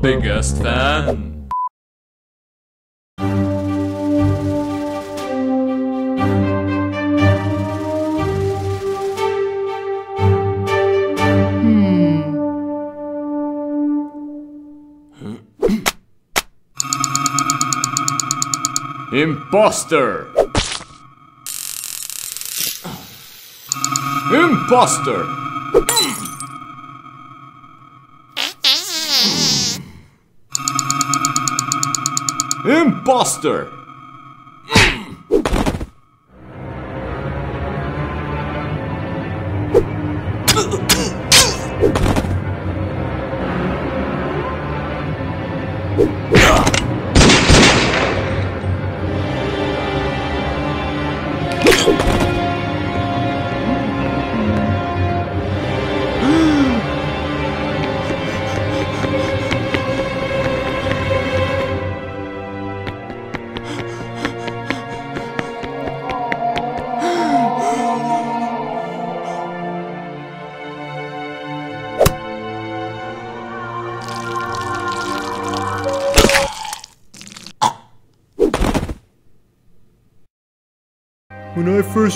Biggest fan. Hmm. Imposter! Imposter! Imposter!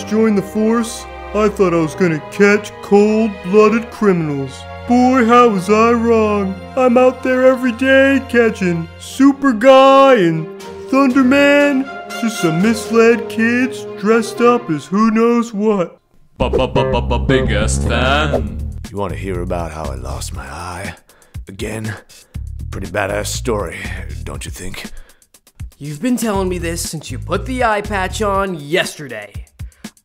Joined the force, I thought I was gonna catch cold blooded criminals. Boy, how was I wrong. I'm out there every day catching Super Guy and Thunderman. Just some misled kids dressed up as who knows what. Ba ba ba ba biggest fan. You want to hear about how I lost my eye? Again? Pretty badass story, don't you think? You've been telling me this since you put the eye patch on yesterday.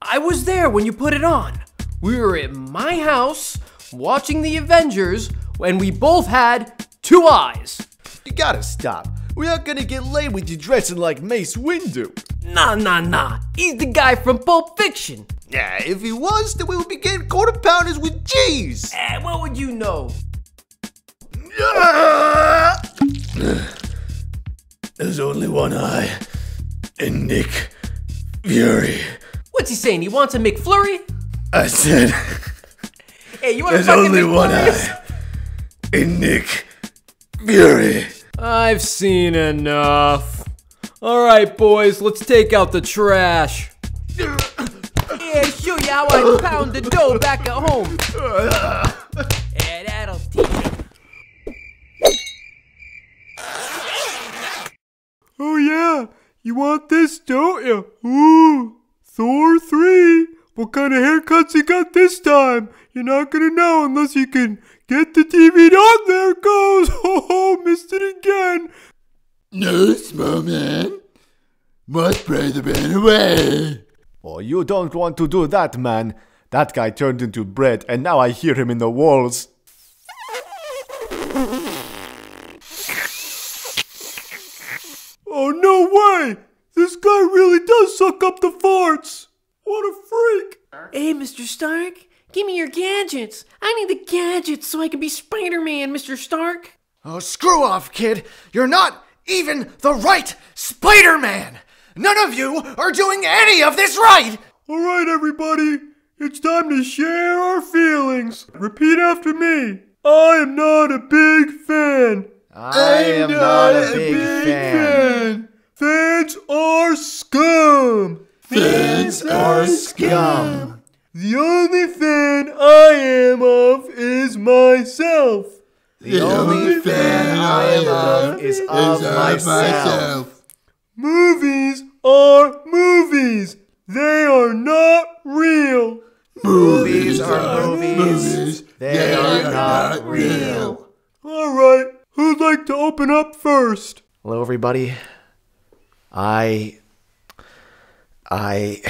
I was there when you put it on. We were at my house watching the Avengers when we both had two eyes. You gotta stop. We aren't gonna get laid with you dressing like Mace Windu. Nah, nah, nah. He's the guy from Pulp Fiction. Yeah, if he was, then we would be getting quarter pounders with cheese. Eh, what would you know? There's only one eye. And Nick Fury. What's he saying? He wants a McFlurry? I said, Hey, you want a there's fucking only one McFlurry? eye. And Nick Fury. I've seen enough. All right, boys, let's take out the trash. Yeah, show you how I pound the dough back at home. Yeah, that'll teach you. Oh yeah, you want this, don't you? Ooh, Thor 3. What kind of haircuts he got this time? You're not gonna know unless you can get the DVD on. There it goes. Oh, missed it again. No, small man. Must pray the man away. Oh, you don't want to do that, man. That guy turned into bread, and now I hear him in the walls. Oh no way! This guy really does suck up the farts. What a freak! Hey, Mr. Stark, give me your gadgets. I need the gadgets so I can be Spider Man, Mr. Stark. Oh, screw off, kid. You're not even the right Spider Man. None of you are doing any of this right. All right, everybody, it's time to share our feelings. Repeat after me. I am not a big fan. I am not a big fan. Fans are scum. Fans are Scum. The only fan I am of is myself. The only fan I am of is of myself. Movies are movies. They are not real. Movies are movies. Movies, They are not real. All right, who'd like to open up first? Hello, everybody. I. I.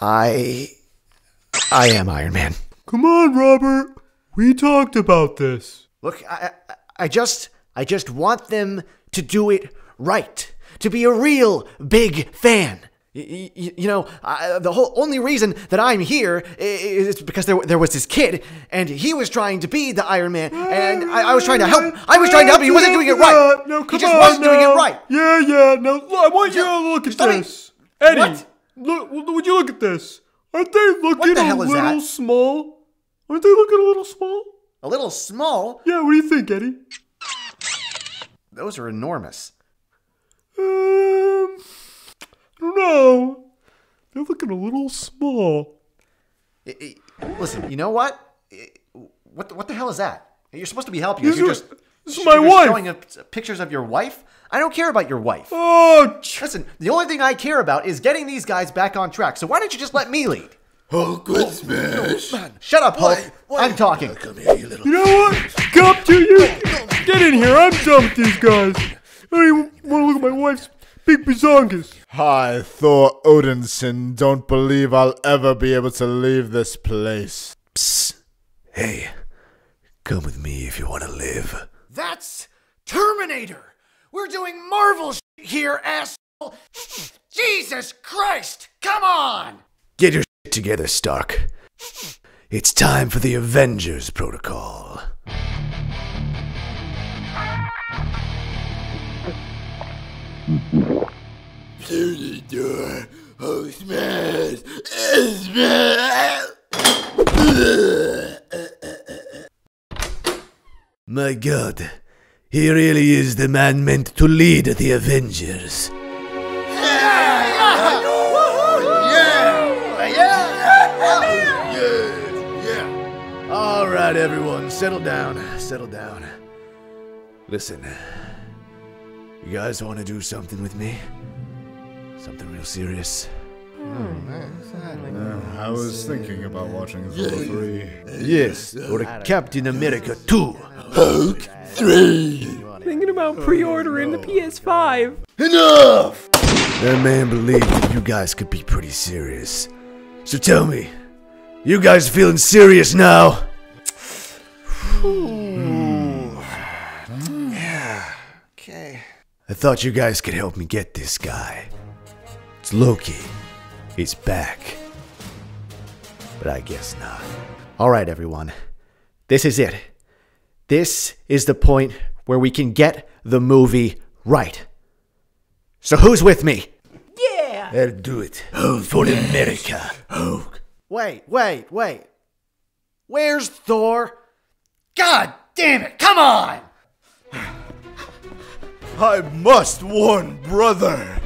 I. I am Iron Man. Come on, Robert. We talked about this. Look, I, I, I just, I just want them to do it right. To be a real big fan. You know, I, the whole only reason that I'm here is because there, there was this kid, and he was trying to be the Iron Man, and I, I was trying to help. I was trying to help. him. He wasn't doing it right. No, he just on wasn't doing it right. Yeah, yeah. No, look, I want you to look at this. Eddie, What? look. Would you look at this? Aren't they looking the a little that? small? Aren't they looking a little small? A little small? Yeah, what do you think, Eddie? Those are enormous. Um, don't know. They're looking a little small. I- I- listen, you know what? I- What the, what the hell is that? You're supposed to be helping us. This You're is- just, this is you're my wife. showing us pictures of your wife. I don't care about your wife. Oh, Listen, the only thing I care about is getting these guys back on track. So why don't you just let me lead? Oh, Hulk would smash. Oh, Shut up, Hulk. I'm talking. Come here, you little. you know what? Come to you. Get in here. I'm done with these guys. I don't even want to look at my wife's big bazongas. I, Thor Odinson, don't believe I'll ever be able to leave this place. Psst. Hey, come with me if you want to live. That's Terminator. We're doing Marvel sh- here, asshole. Jesus Christ! Come on! Get your shit together, Stark. It's time for the Avengers Protocol. Through the door. Oh, smash! Smash! My god, he really is the man meant to lead the Avengers. All right, everyone, settle down. Settle down. Listen, you guys want to do something with me? Something real serious? Oh, I uh, was thinking about watching Thor 3. Yes, or Captain America 2. Hulk 3. Thinking about pre-ordering the PS5. Enough! That man believed that you guys could be pretty serious. So tell me, you guys feeling serious now? I thought you guys could help me get this guy. It's Loki. He's back. But I guess not. All right, everyone. This is it. This is the point where we can get the movie right. So who's with me? Yeah! I'll do it. Oh, For America. Hulk. Wait, wait, wait. Where's Thor? God damn it, come on! I must warn brother.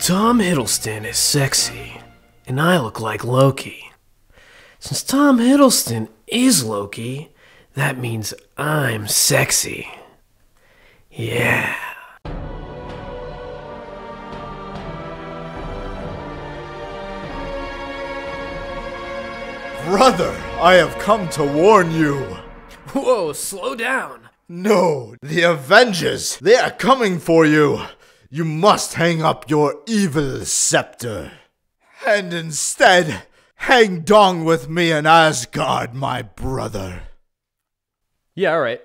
Tom Hiddleston is sexy, and I look like Loki. Since Tom Hiddleston is Loki, that means I'm sexy. Yeah. Brother, I have come to warn you. Whoa, slow down. No, the Avengers, they are coming for you. You must hang up your evil scepter. And instead, hang dong with me in Asgard, my brother. Yeah, all right.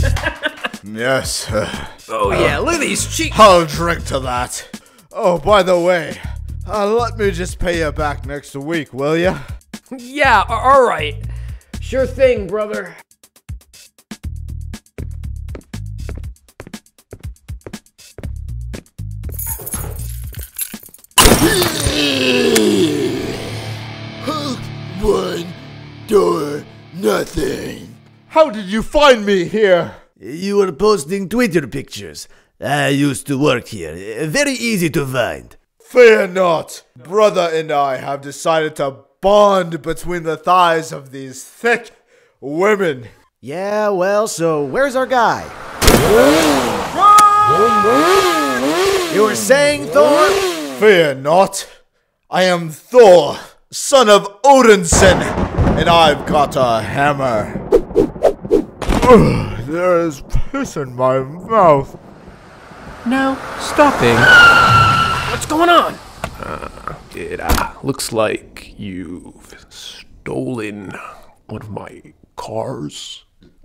Yes, uh, Oh, yeah, look at these cheeks. I'll drink to that. Oh, by the way, uh, let me just pay you back next week, will ya? Yeah, all right. Sure thing, brother. How did you find me here? You were posting Twitter pictures. I used to work here. Very easy to find. Fear not. Brother and I have decided to bond between the thighs of these thick women. Yeah, well, so where's our guy? you were saying, Thor? Fear not. I am Thor, son of Odinson, and I've got a hammer. There is piss in my mouth. No, stopping. What's going on? It uh, looks like you've stolen one of my cars.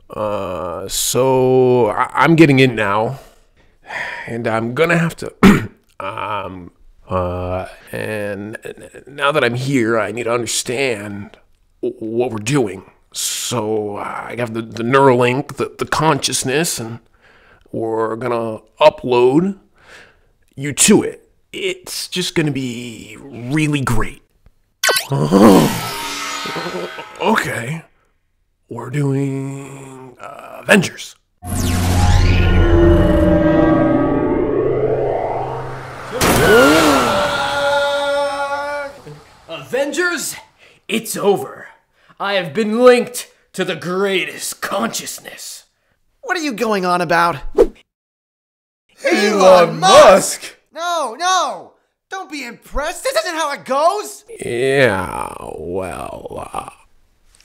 Uh, so I- I'm getting in now, and I'm gonna have to. um, uh, and now that I'm here, I need to understand what we're doing. So uh, I have the, the Neuralink, the, the consciousness, and we're gonna upload you to it. It's just gonna be really great. Okay. We're doing uh, Avengers. Avengers, it's over. I have been linked to the greatest consciousness. What are you going on about? Elon Musk! No, no! Don't be impressed. This isn't how it goes. Yeah, well, uh,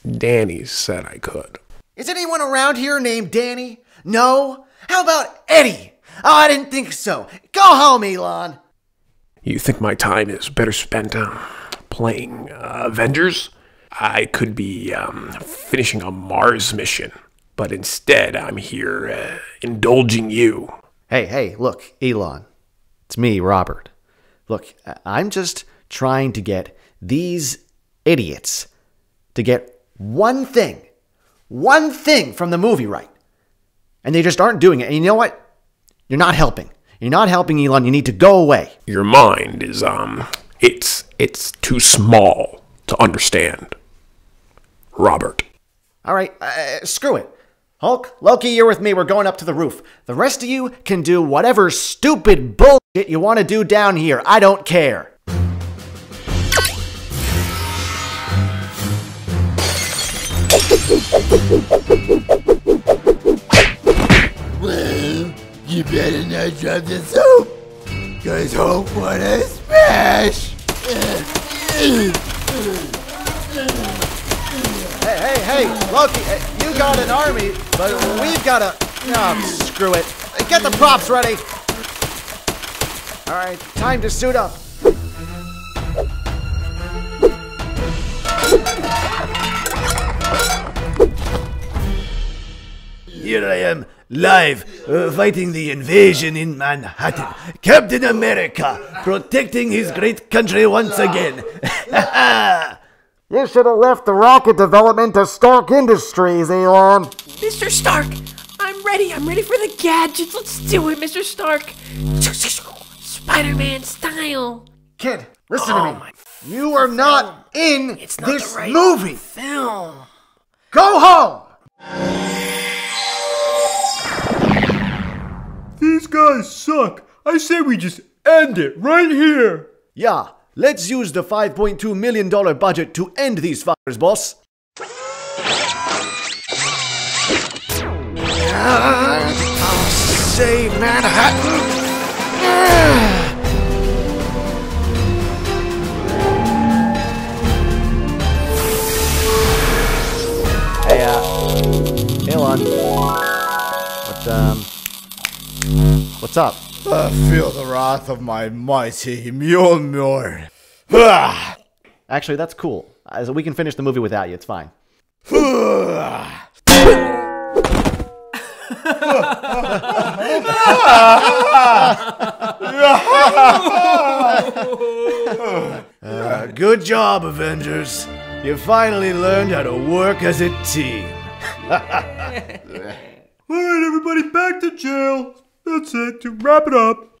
Danny said I could. Is anyone around here named Danny? No? How about Eddie? Oh, I didn't think so. Go home, Elon. You think my time is better spent uh, playing uh, Avengers? I could be um, finishing a Mars mission, but instead I'm here uh, indulging you. Hey, hey, look, Elon. It's me, Robert. Look, I'm just trying to get these idiots to get one thing, one thing from the movie right. And they just aren't doing it. And you know what? You're not helping. You're not helping, Elon. You need to go away. Your mind is um, it's it's too small to understand. Robert. All right, uh, screw it. Hulk, Loki, you're with me. We're going up to the roof. The rest of you can do whatever stupid bullshit you want to do down here. I don't care. Well, you better not drop the soap, cause Hope wanna smash. Hey, hey, Loki, you got an army, but we've got a. Oh, screw it. Get the props ready. All right, time to suit up. Here I am, live, uh, fighting the invasion in Manhattan. Captain America, protecting his great country once again. You should have left the rocket development to Stark Industries, Elon. Mr. Stark, I'm ready. I'm ready for the gadgets. Let's do it, Mr. Stark. Spider Man style. Kid, listen to oh me. You are not in Oh It's not this the right movie. film. Go home. These guys suck. I say we just end it right here. Yeah, let's use the $5.2 million budget to end these fuckers, boss. Save Manhattan. Hey, uh, Elon. What, um, what's up? I feel the wrath of my mighty Mjolnir. Ah! Actually, that's cool. So we can finish the movie without you. It's fine. Uh, good job, Avengers. You finally learned how to work as a team. All right, everybody, back to jail. That's it. To wrap it up.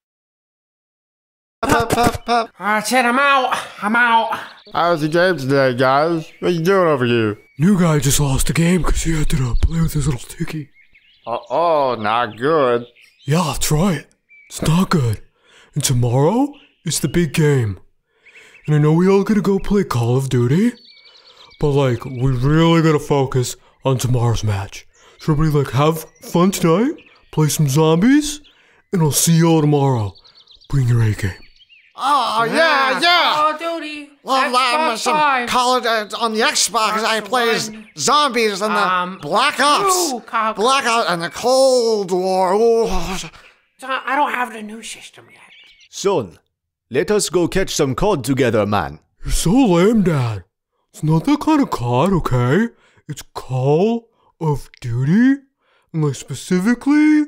That's it, I'm out. I'm out. How's the game today, guys? What you doing over here? New guy just lost the game because he had to uh, play with his little sticky. Uh oh, not good. Yeah, try it. It's not good. And tomorrow is the big game. And I know we all gotta go play Call of Duty, but like, we really gotta focus on tomorrow's match. So everybody like have fun tonight, play some zombies, and I'll see you all tomorrow. Bring your A game. Oh, yeah, yeah. Call of Duty. Well, um, Xbox some Live. Call of, uh, on the Xbox, I play as One. zombies in the Um, Black Ops. ooh, Black Ops and the Cold War. Ooh. I don't have the new system yet. Son, let us go catch some cod together, man. You're so lame, Dad. It's not that kind of COD, okay? It's Call of Duty, and like specifically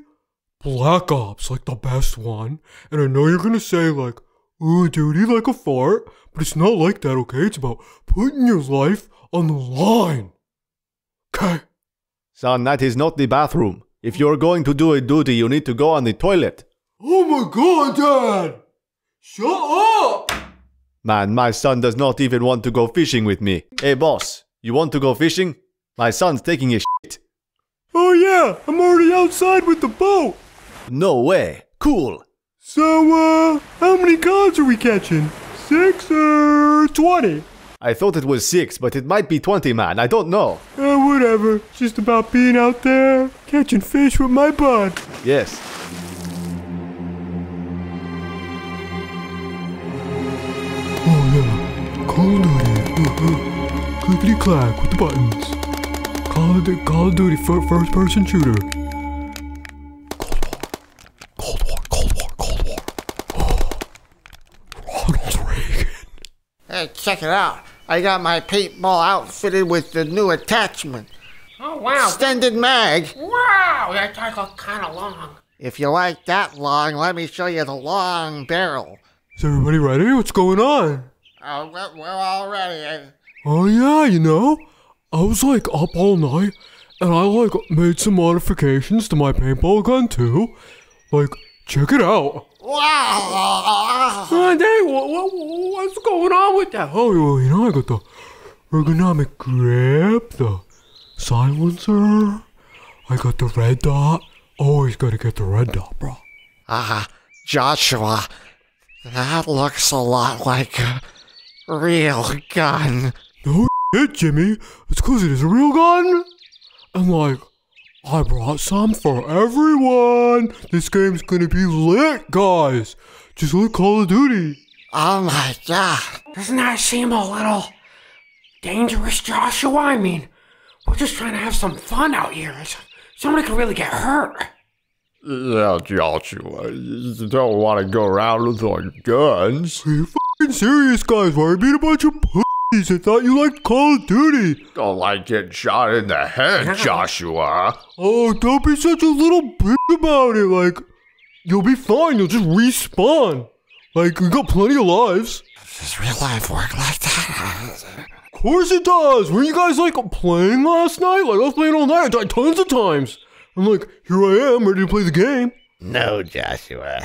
Black Ops, like the best one. And I know you're gonna say like, "Ooh, duty like a fart," but it's not like that, okay? It's about putting your life on the line. Okay. Son, that is not the bathroom. If you're going to do a duty, you need to go on the toilet. Oh my God, Dad! Shut up! Man, my son does not even want to go fishing with me. Hey, boss, You want to go fishing? My son's taking a. Oh yeah, I'm already outside with the boat. No way. Cool. So, uh, how many cons are we catching? Six or twenty? I thought it was six, but it might be 20, man. I don't know. Uh, whatever. Just about being out there, catching fish with my bud. Yes. Oh yeah, Cold of Duty. Uh-huh. Clickety clack with the buttons. Call of, Du- Call of Duty fir- first person shooter. Cold War, Cold War, Cold War, Cold War. Ronald Reagan. Hey, check it out. I got my paintball outfitted with the new attachment. Oh, wow. Extended mag. Wow, that does look kind of long. If you like that long, let me show you the long barrel. Is everybody ready? What's going on? Oh, we're, we're all ready. Oh yeah, you know, I was like up all night, and I like made some modifications to my paintball gun too. Like, check it out. Wow! Dang, what, what, what's going on with that? Oh, you know, I got the ergonomic grip, the silencer. I got the red dot. Always gotta get the red dot, bro. Ah, Joshua, that looks a lot like a real gun. No shit, Jimmy. It's 'cause it is a real gun. And like, I brought some for everyone. This game's gonna be lit, guys. Just like Call of Duty. Oh my god. Doesn't that seem a little dangerous, Joshua? I mean, we're just trying to have some fun out here. Somebody could really get hurt. Yeah, Joshua, you don't want to go around with like guns. Are you fucking serious, guys? Why are you being a bunch of pussies? I thought you liked Call of Duty. Don't like getting shot in the head, Joshua. Oh, don't be such a little bitch about it. Like, you'll be fine. You'll just respawn. Like, you got plenty of lives. Does real life work like that? Of course it does. Were you guys like playing last night? Like I was playing all night. I died tons of times. I'm like, here I am, ready to play the game. No, Joshua.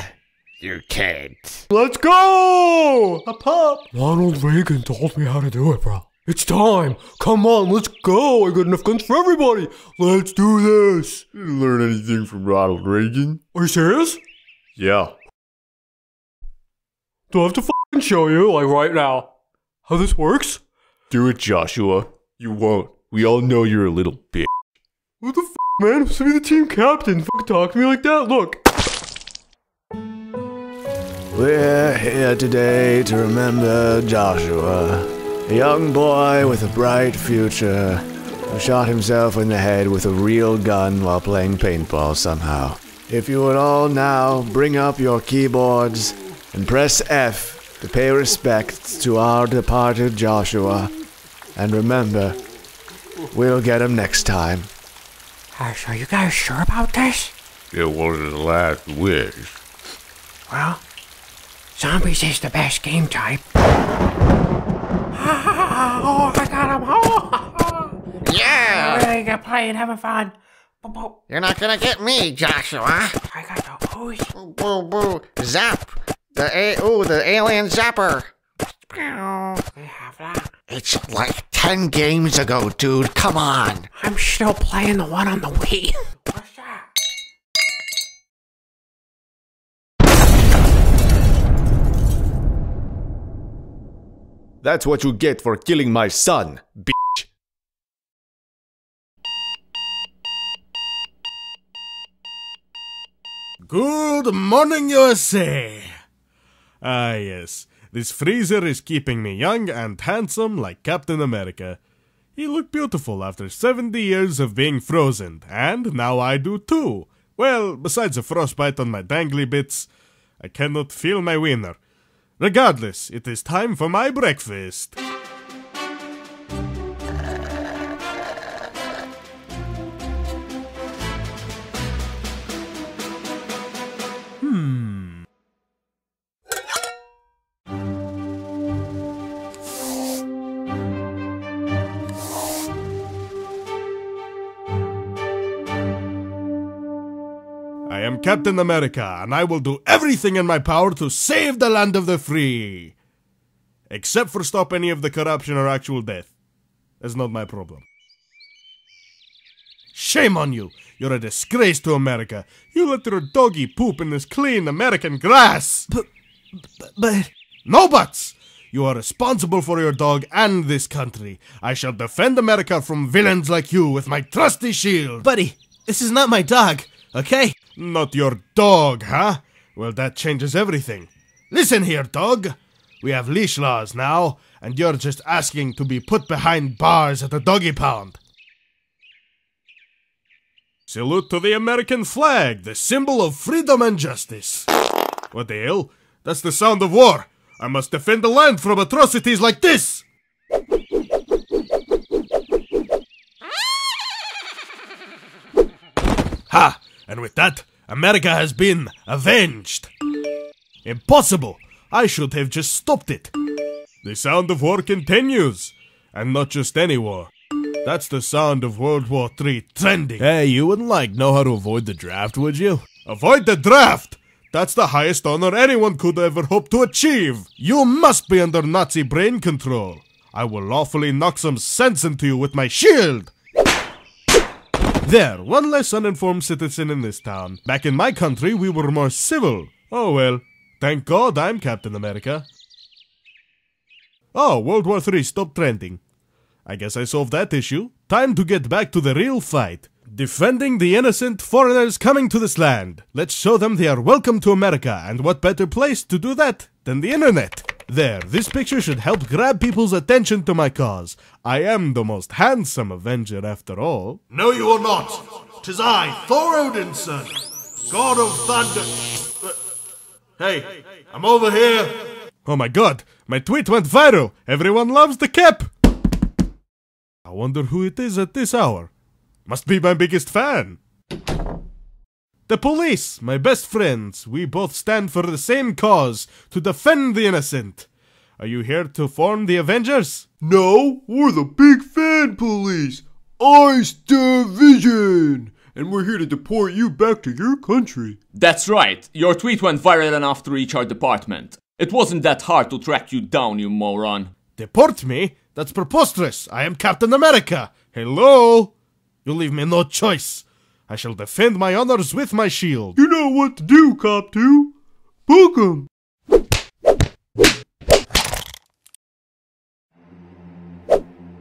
You can't. Let's go! A pop. Ronald Reagan told me how to do it, bro. It's time. Come on, let's go. I got enough guns for everybody. Let's do this. Didn't learn anything from Ronald Reagan? Are you serious? Yeah. Do I have to fucking show you, like right now, how this works? Do it, Joshua. You won't. We all know you're a little bitch. What the f, man? I'm supposed to be the team captain. Fucking talk to me like that. Look. We're here today to remember Joshua, a young boy with a bright future who shot himself in the head with a real gun while playing paintball somehow. If you would all now bring up your keyboards and press F to pay respects to our departed Joshua, and remember, we'll get him next time. Gosh, are you guys sure about this? It was his last wish. Well, zombies is the best game type. Oh, I got him! Oh, Yeah! really good playing, having fun. You're not gonna get me, Joshua. I got the. Boo, boo, boo. Zap! The a ooh, the alien zapper. We have that. It's like ten games ago, dude. Come on. I'm still playing the one on the Wii. That's what you get for killing my son, bitch. Good morning, USA! Ah, yes. This freezer is keeping me young and handsome like Captain America. He looked beautiful after 70 years of being frozen, and now I do too. Well, besides a frostbite on my dangly bits, I cannot feel my wiener. Regardless, it is time for my breakfast. Captain America, and I will do everything in my power to save the land of the free. Except for stop any of the corruption or actual death. That's not my problem. Shame on you! You're a disgrace to America. You let your doggy poop in this clean American grass. But, but, no buts. You are responsible for your dog and this country. I shall defend America from villains like you with my trusty shield. Buddy, this is not my dog, okay? Not your dog, huh? Well, that changes everything. Listen here, dog. We have leash laws now, and you're just asking to be put behind bars at the doggy pound. Salute to the American flag, the symbol of freedom and justice. What the hell? That's the sound of war. I must defend the land from atrocities like this. Ha! And with that, America has been avenged. Impossible! I should have just stopped it. The sound of war continues. And not just any war. That's the sound of World War III trending. Hey, you wouldn't like know how to avoid the draft, would you? Avoid the draft! That's the highest honor anyone could ever hope to achieve. You must be under Nazi brain control. I will lawfully knock some sense into you with my shield. There, one less uninformed citizen in this town. Back in my country, we were more civil. Oh well. Thank God I'm Captain America. Oh, World War III stopped trending. I guess I solved that issue. Time to get back to the real fight. Defending the innocent foreigners coming to this land. Let's show them they are welcome to America, and what better place to do that than the internet? There, this picture should help grab people's attention to my cause. I am the most handsome Avenger after all. No, you are not. Tis I, Thor Odinson, God of Thunder. Hey, I'm over here. Oh my god, my tweet went viral. Everyone loves the cap. I wonder who it is at this hour. Must be my biggest fan. The police, my best friends. We both stand for the same cause to defend the innocent. Are you here to form the Avengers? No, we're the Big Fan Police, Ice Division, and we're here to deport you back to your country. That's right. Your tweet went viral enough to reach our department. It wasn't that hard to track you down, you moron. Deport me? That's preposterous. I am Captain America. Hello? You leave me no choice. I shall defend my honors with my shield. You know what to do, Cop 2. Book 'em.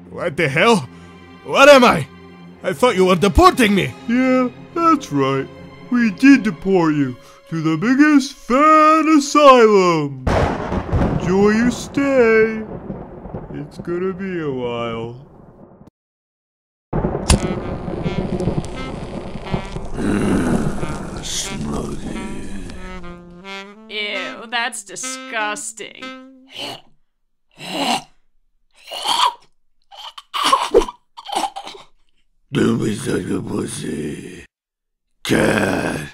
What the hell? What am I? I thought you were deporting me. Yeah, that's right. We did deport you to the biggest fan asylum. Enjoy your stay. It's gonna be a while. Ew, that's disgusting. Don't be such a pussy. Cat.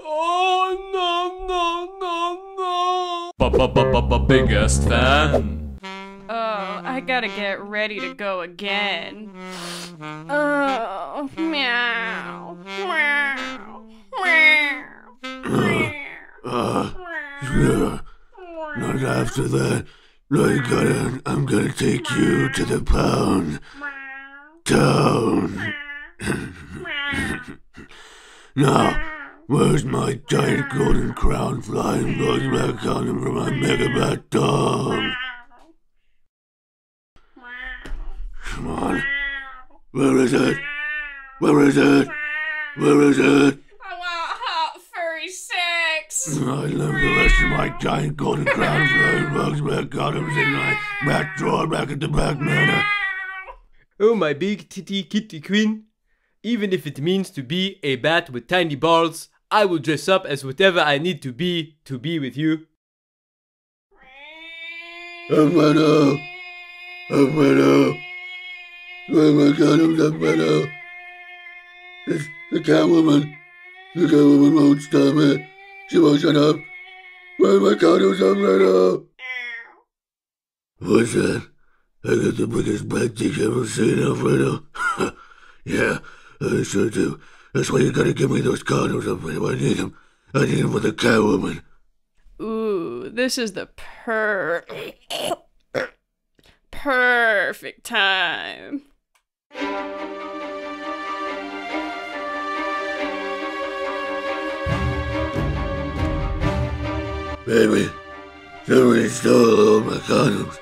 Oh no no no no! Biggest fan. I gotta get ready to go again. Oh, meow, meow, meow. Uh, yeah. Not after that. I gotta, I'm gonna take you to the pound town. now, where's my giant golden crown flying bugs back coming from my megabat dog? Come on. Where is it? Where is it? Where is it? I want hot furry sex. I left the rest of my giant golden crown flying bugs back condoms in my back drawer back at the back manor. Oh, my big titty kitty queen. Even if it means to be a bat with tiny balls, I will dress up as whatever I need to be to be with you. Alfredo! Alfredo! Where my condoms, Alfredo? It's the Catwoman. The Catwoman won't stop me. She won't shut up. Where my condoms, Alfredo? What's that? I got the biggest black dick you ever seen, Alfredo. yeah, I sure do. That's why you gotta give me those condoms, Alfredo. I need them. I need them for the Catwoman. Ooh, this is the purr. Purr. perfect time. Baby, somebody stole all my condoms.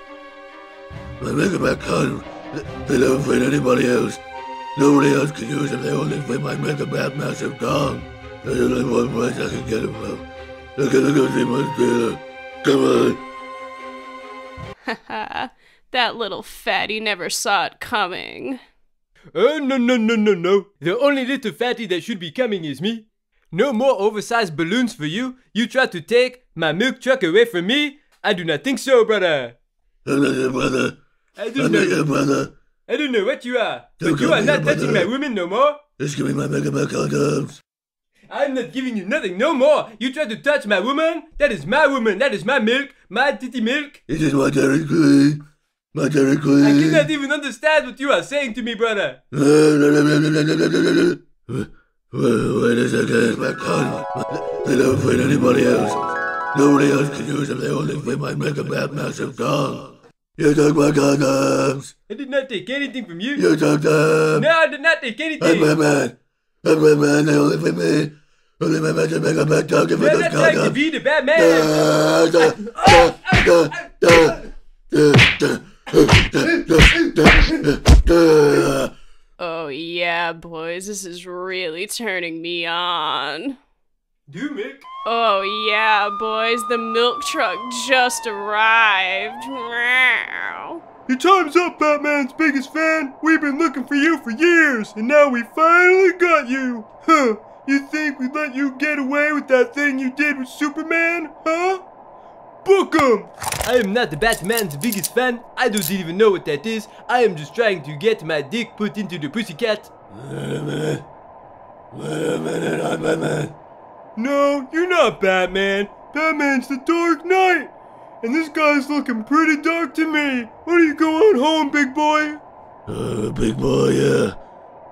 My Megabat condoms, th- they don't fit anybody else. Nobody else can use them, they only fit my Megabat massive dong. There's only one place I can get them from. I gotta go see my dealer. Come on. Haha, that little fatty never saw it coming. Oh, no, no, no, no, no. The only little fatty that should be coming is me. No more oversized balloons for you. You try to take my milk truck away from me? I do not think so, brother. I'm not your brother. I do I'm not not your brother. I don't know what you are, Don't but you are not touching brother. my women no more. Just give me my Megabat condoms. I'm not giving you nothing no more. You try to touch my woman? That is my woman. That is my milk. My titty milk. This is my Dairy Queen. My I cannot even understand what you are saying to me, brother. Wait, a second, my condom. They don't fit anybody else. Nobody else can use them, they only fit my Megabat massive dong. You took my condoms. I did not take anything from you. You took them. No, I did not take I'm anything. Batman. I'm Batman, they only fit me. Only my magic Megabat dong can fit You're those not trying to condoms. be the bad man oh yeah, boys, this is really turning me on. Do Mick? Oh yeah, boys, the milk truck just arrived. Wow. Your time's up, Batman's biggest fan. We've been looking for you for years, and now we finally got you. Huh? You think we'd let you get away with that thing you did with Superman? Huh? Book 'em! I am not Batman's biggest fan. I don't even know what that is. I am just trying to get my dick put into the pussycat. Wait a minute. Wait a minute, I'm Batman. No, you're not Batman. Batman's the Dark Knight. And this guy's looking pretty dark to me. What are you going home, big boy? Uh, big boy, yeah.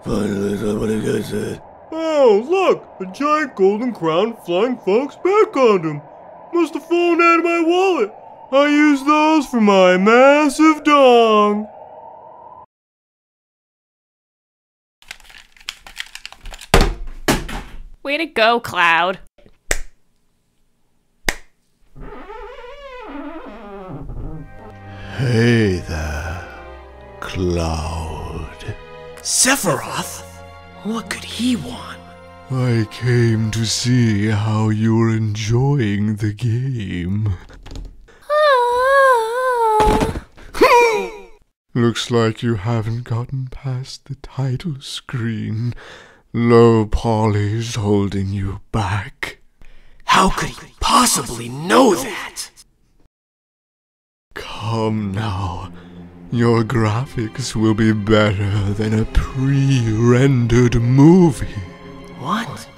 Finally, somebody gets it. Oh, look! A giant golden crown flying Fox back condom. Must have fallen out of my wallet. I use those for my massive dong. Way to go, Cloud. Hey there, Cloud. Sephiroth? What could he want? I came to see how you're enjoying the game. Ah. Looks like you haven't gotten past the title screen. Low poly's holding you back. How could he possibly know that? Come now. Your graphics will be better than a pre-rendered movie. What?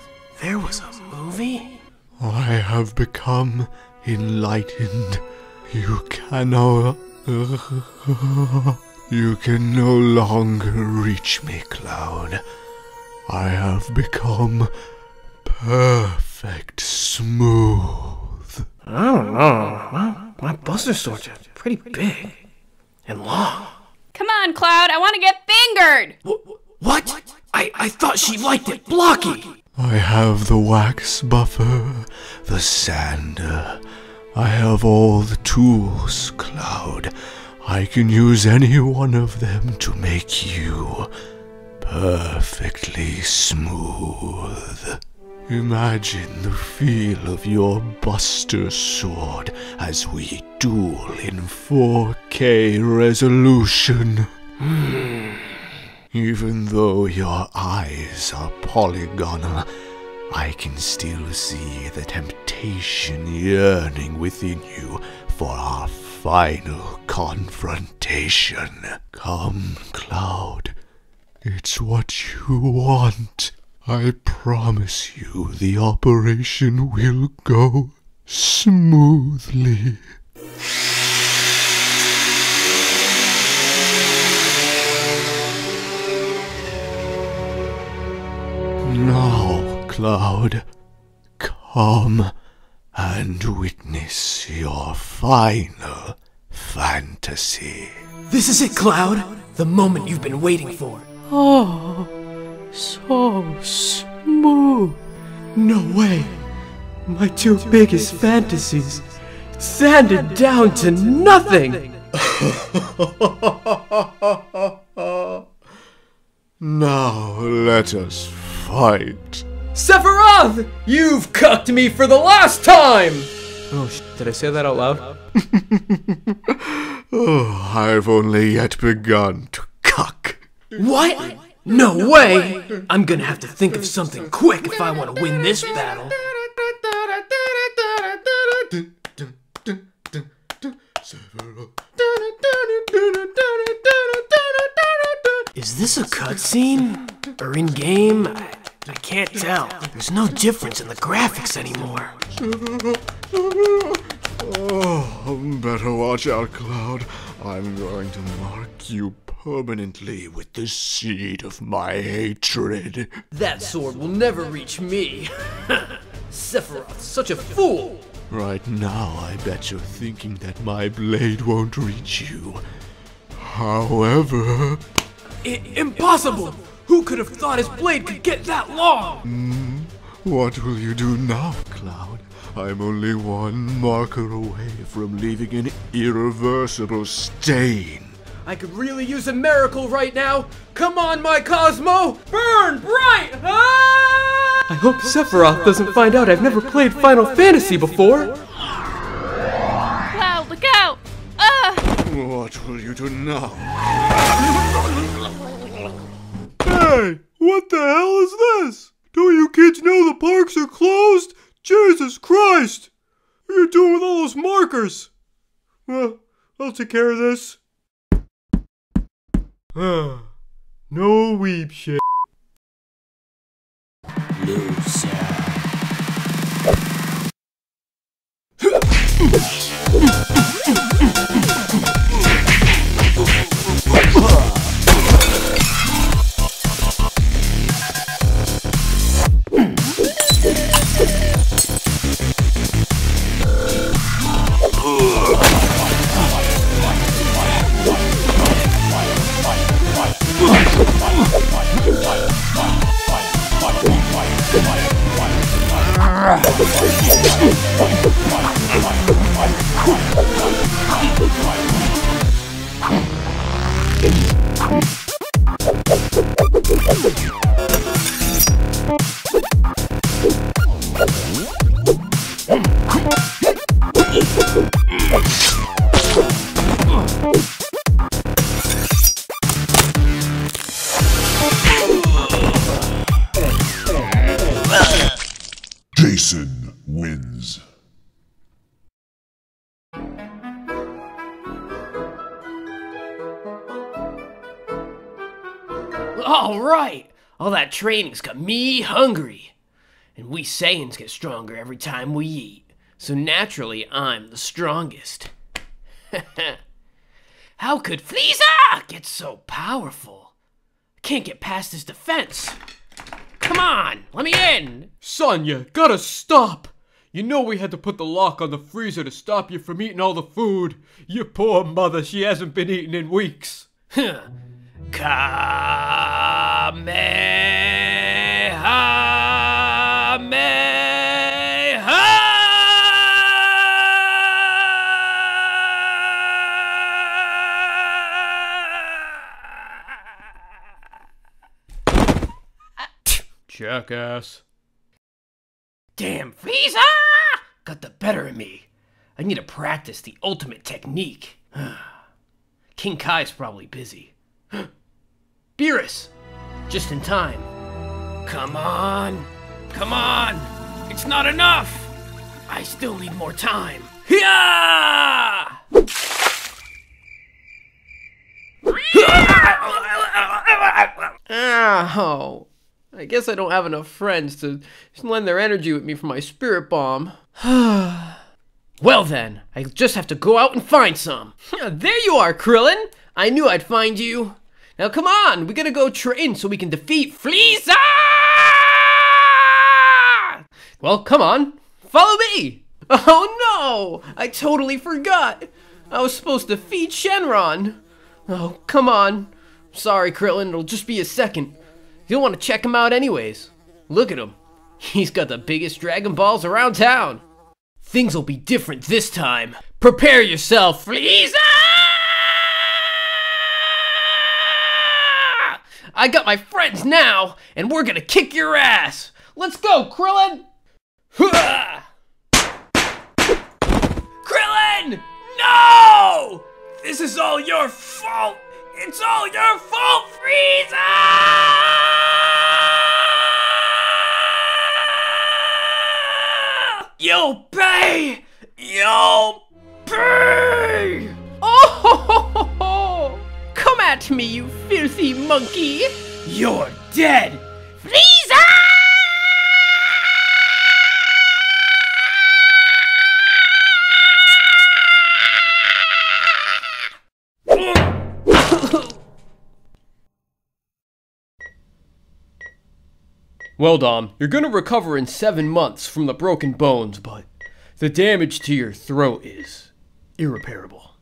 There was a movie? I have become enlightened. You cannot. You can no longer reach me, Cloud. I have become perfect smooth. I don't know. My, my Buster Swords are pretty big and long. Come on, Cloud, I want to get fingered! What? I, I thought she liked it blocky. I have the wax buffer, the sander. I have all the tools, Cloud. I can use any one of them to make you perfectly smooth. Imagine the feel of your Buster Sword as we duel in 4K resolution. Hmm. Even though your eyes are polygonal, I can still see the temptation yearning within you for our final confrontation. Come, Cloud. It's what you want. I promise you the operation will go smoothly. Now, Cloud, come and witness your final fantasy. This is it, Cloud. The moment you've been waiting for. Oh, so smooth. No way. My two biggest fantasies sanded down to nothing. Now let us fight. Sephiroth! You've cucked me for the last time! Oh, sh- did I say that out loud? Oh, I've only yet begun to cuck. What? No way! I'm gonna have to think of something quick if I want to win this battle. Is this a cutscene? Or in game? I, I can't tell. There's no difference in the graphics anymore. Oh, better watch out, Cloud. I'm going to mark you permanently with the seed of my hatred. That sword will never reach me. Sephiroth, such a fool! Right now, I bet you're thinking that my blade won't reach you. However, I- impossible! Who could have thought his blade could get that long? hmm, what will you do now, Cloud? I'm only one marker away from leaving an irreversible stain. I could really use a miracle right now. Come on, my Cosmo! Burn bright! Ah! I hope Sephiroth doesn't find out I've never played Final Fantasy before. Cloud, look out! Ah! What will you do now? Hey, what the hell is this? Don't you kids know the parks are closed? Jesus Christ! What are you doing with all those markers? Well, I'll take care of this. No weep shit. Jason All right. All that training's got me hungry. And we Saiyans get stronger every time we eat. So naturally, I'm the strongest. How could Frieza get so powerful? Can't get past his defense. Come on, let me in. Sonya, gotta stop! You know we had to put the lock on the freezer to stop you from eating all the food. Your poor mother, she hasn't been eating in weeks. Jackass. Damn, Frieza! Got the better of me. I need to practice the ultimate technique. King Kai's probably busy. Beerus! Just in time. Come on! Come on! It's not enough! I still need more time. Yeah! Ow! I guess I don't have enough friends to lend their energy with me for my spirit bomb. well then, I just have to go out and find some. there you are, Krillin! I knew I'd find you. Now come on, we gotta go train so we can defeat Frieza! Well, come on, follow me! Oh no! I totally forgot! I was supposed to feed Shenron! Oh, come on. Sorry, Krillin, it'll just be a second. You'll want to check him out anyways. Look at him. He's got the biggest Dragon Balls around town. Things will be different this time. Prepare yourself, Frieza! I got my friends now, and we're gonna kick your ass. Let's go, Krillin! Krillin! No! This is all your fault! It's all your fault, Frieza! You'll pay! You'll pay! At me, you filthy monkey! You're dead! Frieza! Well, Dom, you're gonna recover in seven months from the broken bones, but the damage to your throat is irreparable.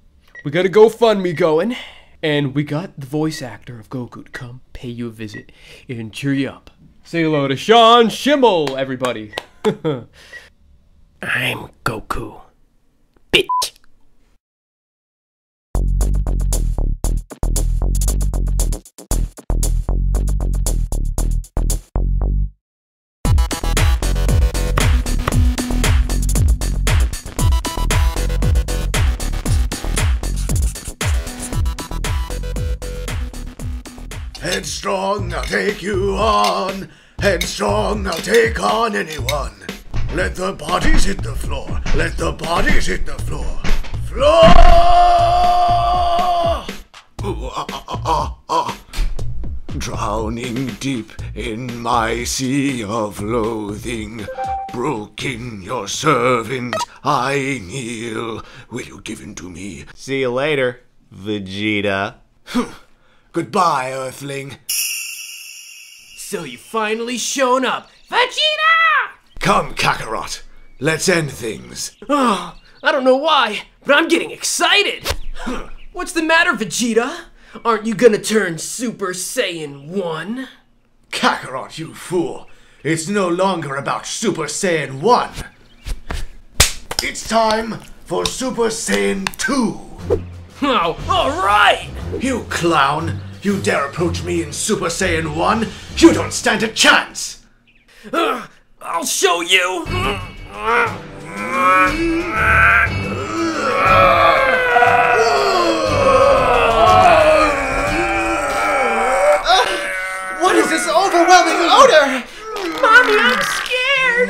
We got a GoFundMe going, and we got the voice actor of Goku to come pay you a visit and cheer you up. Say hello to Sean Schemmel, everybody. I'm Goku. Headstrong, I'll take you on. Headstrong, I'll take on anyone. Let the bodies hit the floor. Let the bodies hit the floor. Floor! Ooh, ah, ah, ah, ah, ah. Drowning deep in my sea of loathing. Broken your servant, I kneel. Will you give in to me? See you later, Vegeta. Goodbye, Earthling. So you finally shown up. Vegeta! Come, Kakarot. Let's end things. Oh, I don't know why, but I'm getting excited. What's the matter, Vegeta? Aren't you gonna turn Super Saiyan 1? Kakarot, you fool. It's no longer about Super Saiyan 1. It's time for Super Saiyan 2. Oh, alright! You clown! You dare approach me in Super Saiyan 1? You don't stand a chance! Uh, I'll show you! What is this overwhelming odor? Mommy, I'm scared!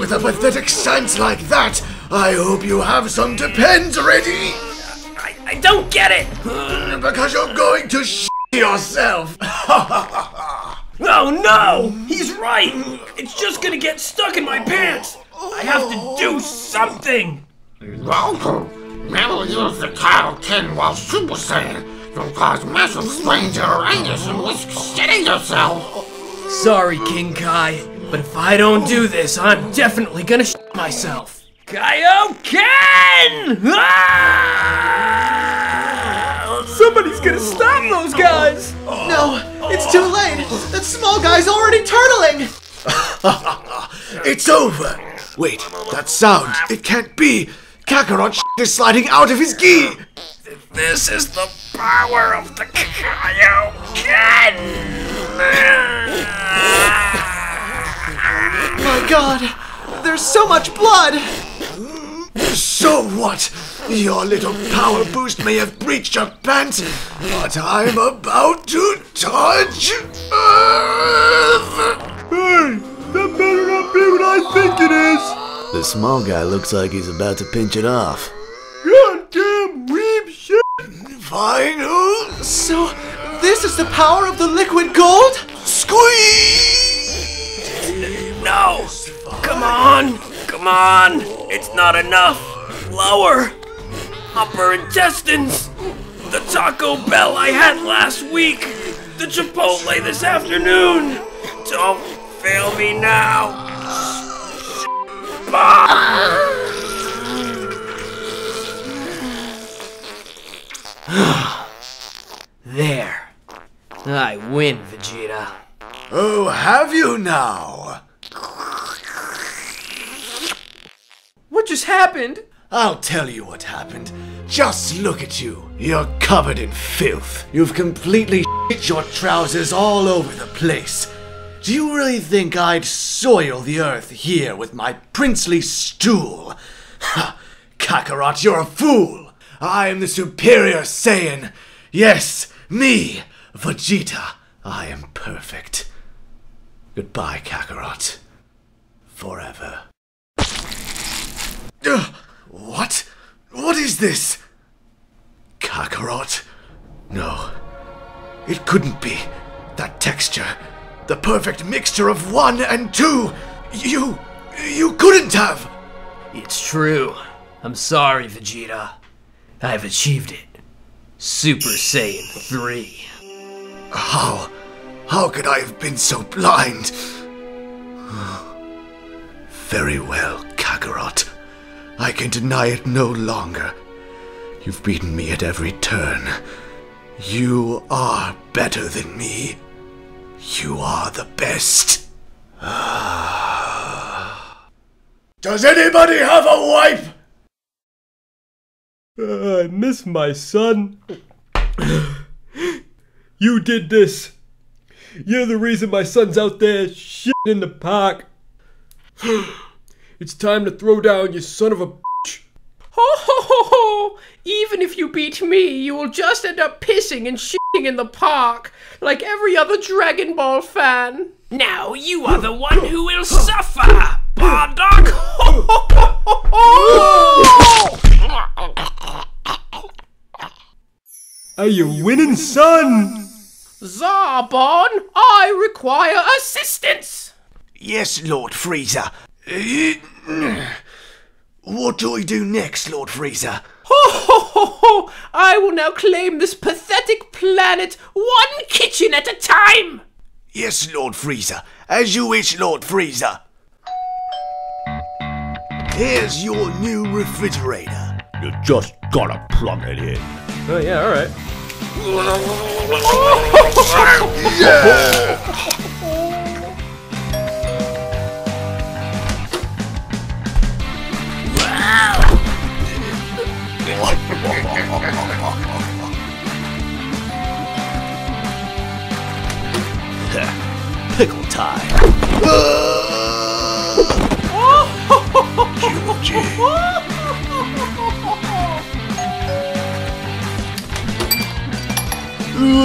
With a pathetic sense like that, I hope you have some Depends ready! I, I don't get it! Mm, because you're going to sh yourself! Oh no! He's right! It's just gonna get stuck in my pants! I have to do something! Goku, never use the Kaioken while Super Saiyan. You'll cause massive strain to Uranus and risk shitting yourself. Sorry, King Kai, but if I don't do this, I'm definitely gonna shit myself. Kaioken! Ah! Somebody's gonna stop those guys! No, it's too late. That small guy's already turtling. it's over! Wait, that sound, it can't be! Kakarot is sliding out of his gi! This is the power of the Kaioken! My God, there's so much blood. So what? Your little power boost may have breached your pants, but I'm about to touch Earth! Hey, that better not be what I think it is! The small guy looks like he's about to pinch it off. Goddamn weeb shit! Final So, this is the power of the liquid gold? squeeze! No! Come on! Come on! It's not enough! Lower! Upper intestines! The Taco Bell I had last week! The Chipotle this afternoon! Don't fail me now! there. I win, Vegeta. Oh, have you now? What just happened? I'll tell you what happened. Just look at you. You're covered in filth. You've completely shit your trousers all over the place. Do you really think I'd soil the earth here with my princely stool? Ha! Kakarot, you're a fool! I am the superior Saiyan. Yes, me, Vegeta. I am perfect. Goodbye, Kakarot. Forever. Ugh, what? What is this? Kakarot? No. It couldn't be. That texture. The perfect mixture of one and two. You. You couldn't have. It's true. I'm sorry, Vegeta. I've achieved it. Super Saiyan 3. How? How could I have been so blind? Very well, Kakarot. I can deny it no longer. You've beaten me at every turn. You are better than me. You are the best. Does anybody have a wipe? Uh, I miss my son. you did this. You're the reason my son's out there shitting in the park. it's time to throw down, you son of a bitch. Ho ho ho ho! Even if you beat me, you will just end up pissing and shitting in the park, like every other Dragon Ball fan. Now you are the one who will suffer, Bardock! Ho ho ho ho ho! Are you winning, son? Zarbon, I require assistance! Yes, Lord Frieza. Uh, what do I do next, Lord Frieza? Ho ho ho ho! I will now claim this pathetic planet one kitchen at a time! Yes, Lord Frieza. As you wish, Lord Frieza. Here's your new refrigerator. You just gotta plug it in. Oh, yeah, alright. yeah!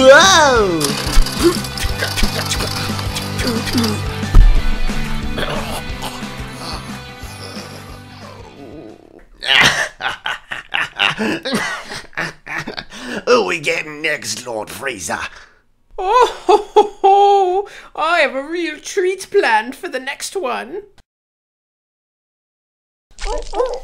Wow! Who we getting next, Lord Frieza? Oh ho ho ho! I have a real treat planned for the next one. Oh,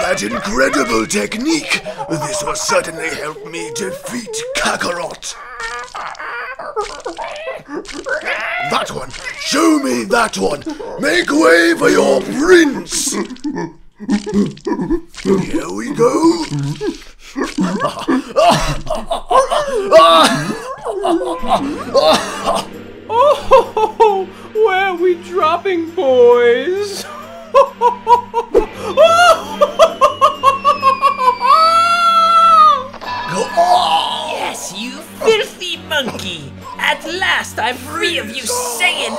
that incredible technique! This will certainly help me defeat Kakarot! That one! Show me that one! Make way for your prince! Here we go! Ho ho! Where are we dropping, boys? Yes, you filthy monkey! At last I'm free of you saying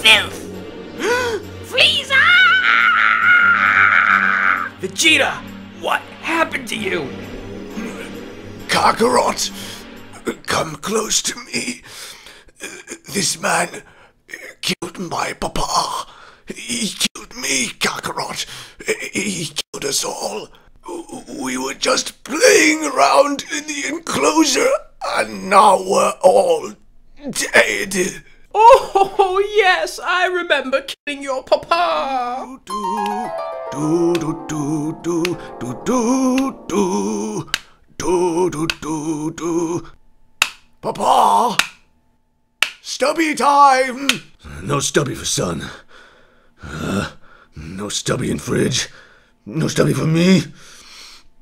filth! Frieza! Vegeta, what happened to you? Kakarot, come close to me. This man killed my papa. He killed me, Kakarot. He killed us all. We were just playing around in the enclosure, and now we're all dead. Oh! Yes, I remember killing your papa. Do do do do do do do do do do do. Papa, stubby time. No stubby for son. Uh, no stubby in fridge. No stubby for me.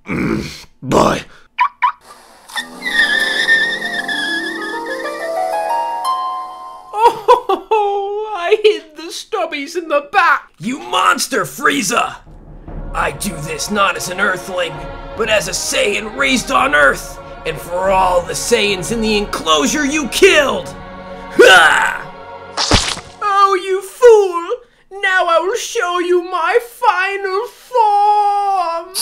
Mm, Bye. Oh, I hid the stubbies in the back. You monster, Frieza! I do this not as an Earthling, but as a Saiyan raised on Earth, and for all the Saiyans in the enclosure you killed! Ha! Oh, you fool! Now I will show you my final form!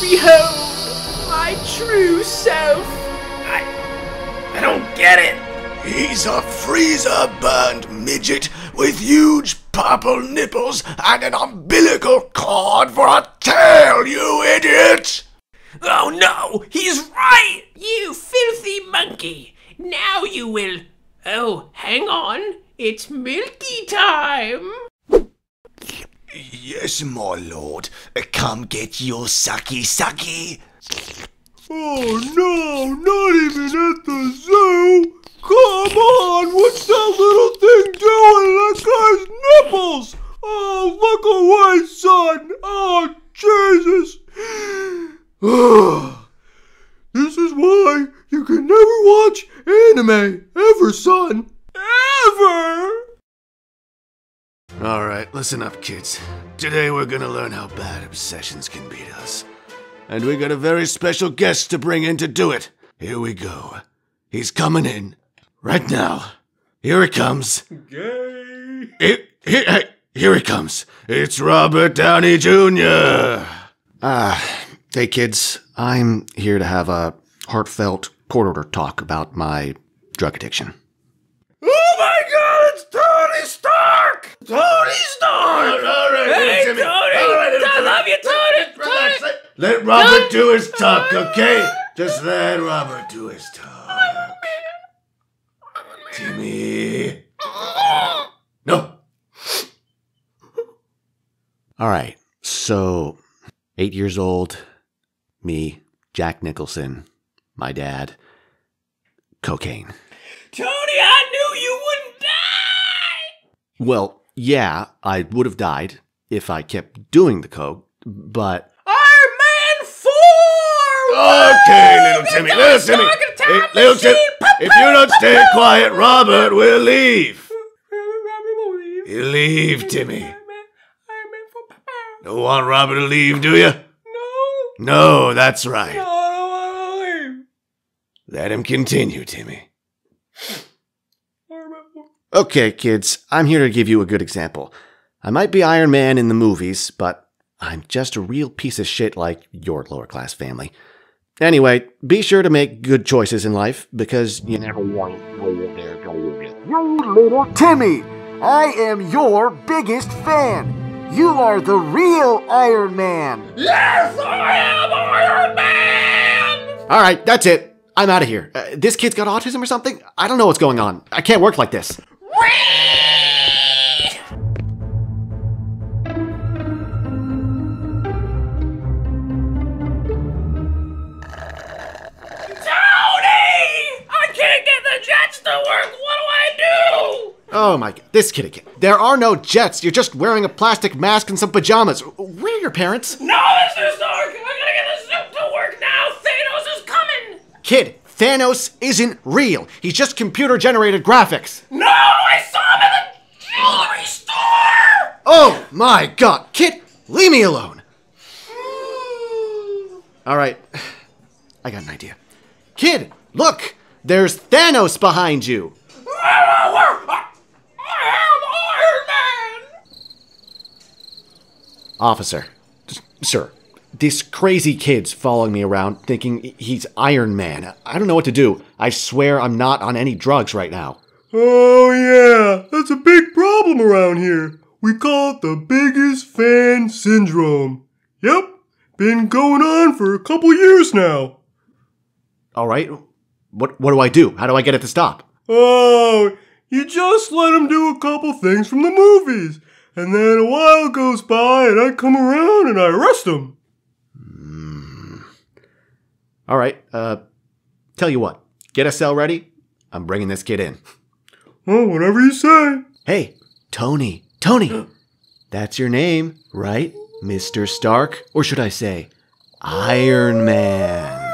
Behold, my true self! I... I don't get it! He's a freezer burned midget with huge purple nipples and an umbilical cord for a tail, you idiot! Oh no, he's right! You filthy monkey! Now you will. Oh, hang on. It's milky time! Yes, my lord. Uh, come get your sucky sucky. Oh no, not even at the zoo! Come on, what's that little thing doing? That guy's nipples! Oh, look away, son! Oh, Jesus! Oh. This is why you can never watch anime, ever, son! Ever! Alright, listen up, kids. Today we're gonna learn how bad obsessions can beat us. And we got a very special guest to bring in to do it. Here we go. He's coming in. Right now. Here it comes. Gay! Here, here, hey, here it comes. It's Robert Downey Jr. Ah, hey kids. I'm here to have a heartfelt court order talk about my drug addiction. Oh my god, it's Tony Stark! Tony Stark! All right, hey, Jimmy. Tony! All right, I love you, Tony! Relax. Tony! Let Robert do his talk, okay? Just let Robert do his talk. Timmy. No. All right. So, eight years old, me, Jack Nicholson, my dad, cocaine. Tony, I knew you wouldn't die! Well, yeah, I would have died if I kept doing the coke, but. Iron Man 4! Okay, little Timmy, little Timmy. Hey, little Tim, if you don't stay quiet, Robert will leave. You leave, Timmy. Don't want Robert to leave, do you? No. No, that's right. Let him continue, Timmy. Okay, kids, I'm here to give you a good example. I might be Iron Man in the movies, but I'm just a real piece of shit like your lower class family. Anyway, be sure to make good choices in life because you never want to. You little Timmy! I am your biggest fan! You are the real Iron Man! Yes, I am Iron Man! All right, that's it. I'm out of here. Uh, this kid's got autism or something? I don't know what's going on. I can't work like this. Tony! Oh my god, this kid again. There are no jets. You're just wearing a plastic mask and some pajamas. Where are your parents? No, Mr. Stark! I gotta get the suit to work now. Thanos is coming. Kid, Thanos isn't real. He's just computer generated graphics. No, I saw him at the jewelry store. Oh my god, kid, leave me alone. Hmm. All right, I got an idea. Kid, look, there's Thanos behind you. Officer, s- sir, this crazy kid's following me around thinking he's Iron Man. I don't know what to do. I swear I'm not on any drugs right now. Oh, yeah, that's a big problem around here. We call it the biggest fan syndrome. Yep, been going on for a couple years now. All right, what what do I do? How do I get it to stop? Oh, you just let him do a couple things from the movies. And then a while goes by and I come around and I arrest him. All right, uh, tell you what, get a cell ready. I'm bringing this kid in. Oh, whatever you say. Hey, Tony, Tony, That's your name, right, Mr. Stark? Or should I say, Iron Man?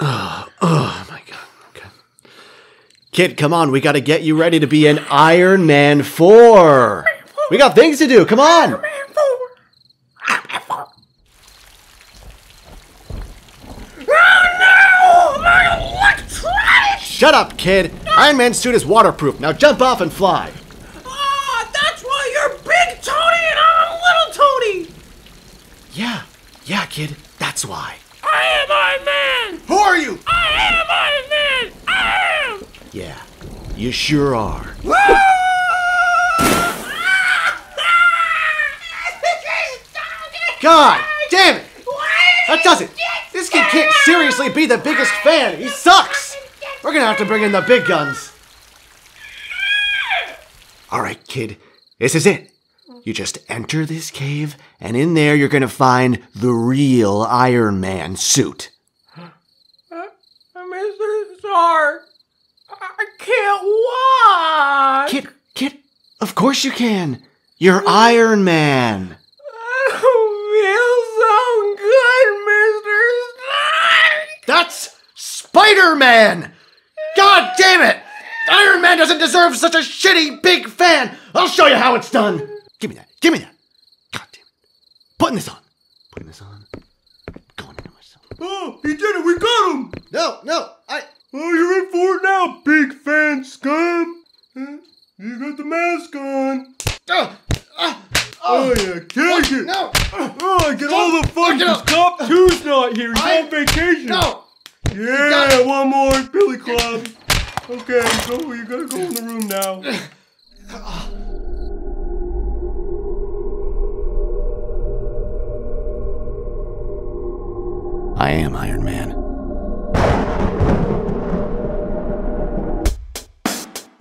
Oh, oh my god. Okay. Kid, come on, we gotta get you ready to be an Iron Man 4. We got things to do, come on! Shut up, kid! Iron Man's suit is waterproof. Now jump off and fly. Ah, that's why you're Big Tony and I'm Little Tony! Yeah, yeah, kid, that's why. I am Iron Man! Who are you? I am Iron Man! I am! Yeah, you sure are. God damn it! That does it! This kid can't seriously be the biggest fan. He sucks! We're gonna have to bring in the big guns. Alright, kid, this is it. You just enter this cave, and in there you're gonna find the real Iron Man suit. Mr. Stark, I can't watch! Kid, kid, of course you can. You're Iron Man. Oh, I don't feel so good, Mr. Stark! That's Spider Man! God damn it! Iron Man doesn't deserve such a shitty big fan! I'll show you how it's done! Give me that. Give me that. God damn it. Putting this on. Putting this on. Going into myself. Oh, he did it. We got him. No, no. I. Oh, you're in for it now, big fan scum. Huh? You got the mask on. Oh, Oh, yeah, kick it. No. Oh, I get all the fun because Cop 2's not here. He's on vacation. No. Yeah, one more, Billy Club. Okay, go. You gotta go in the room now. I am Iron Man.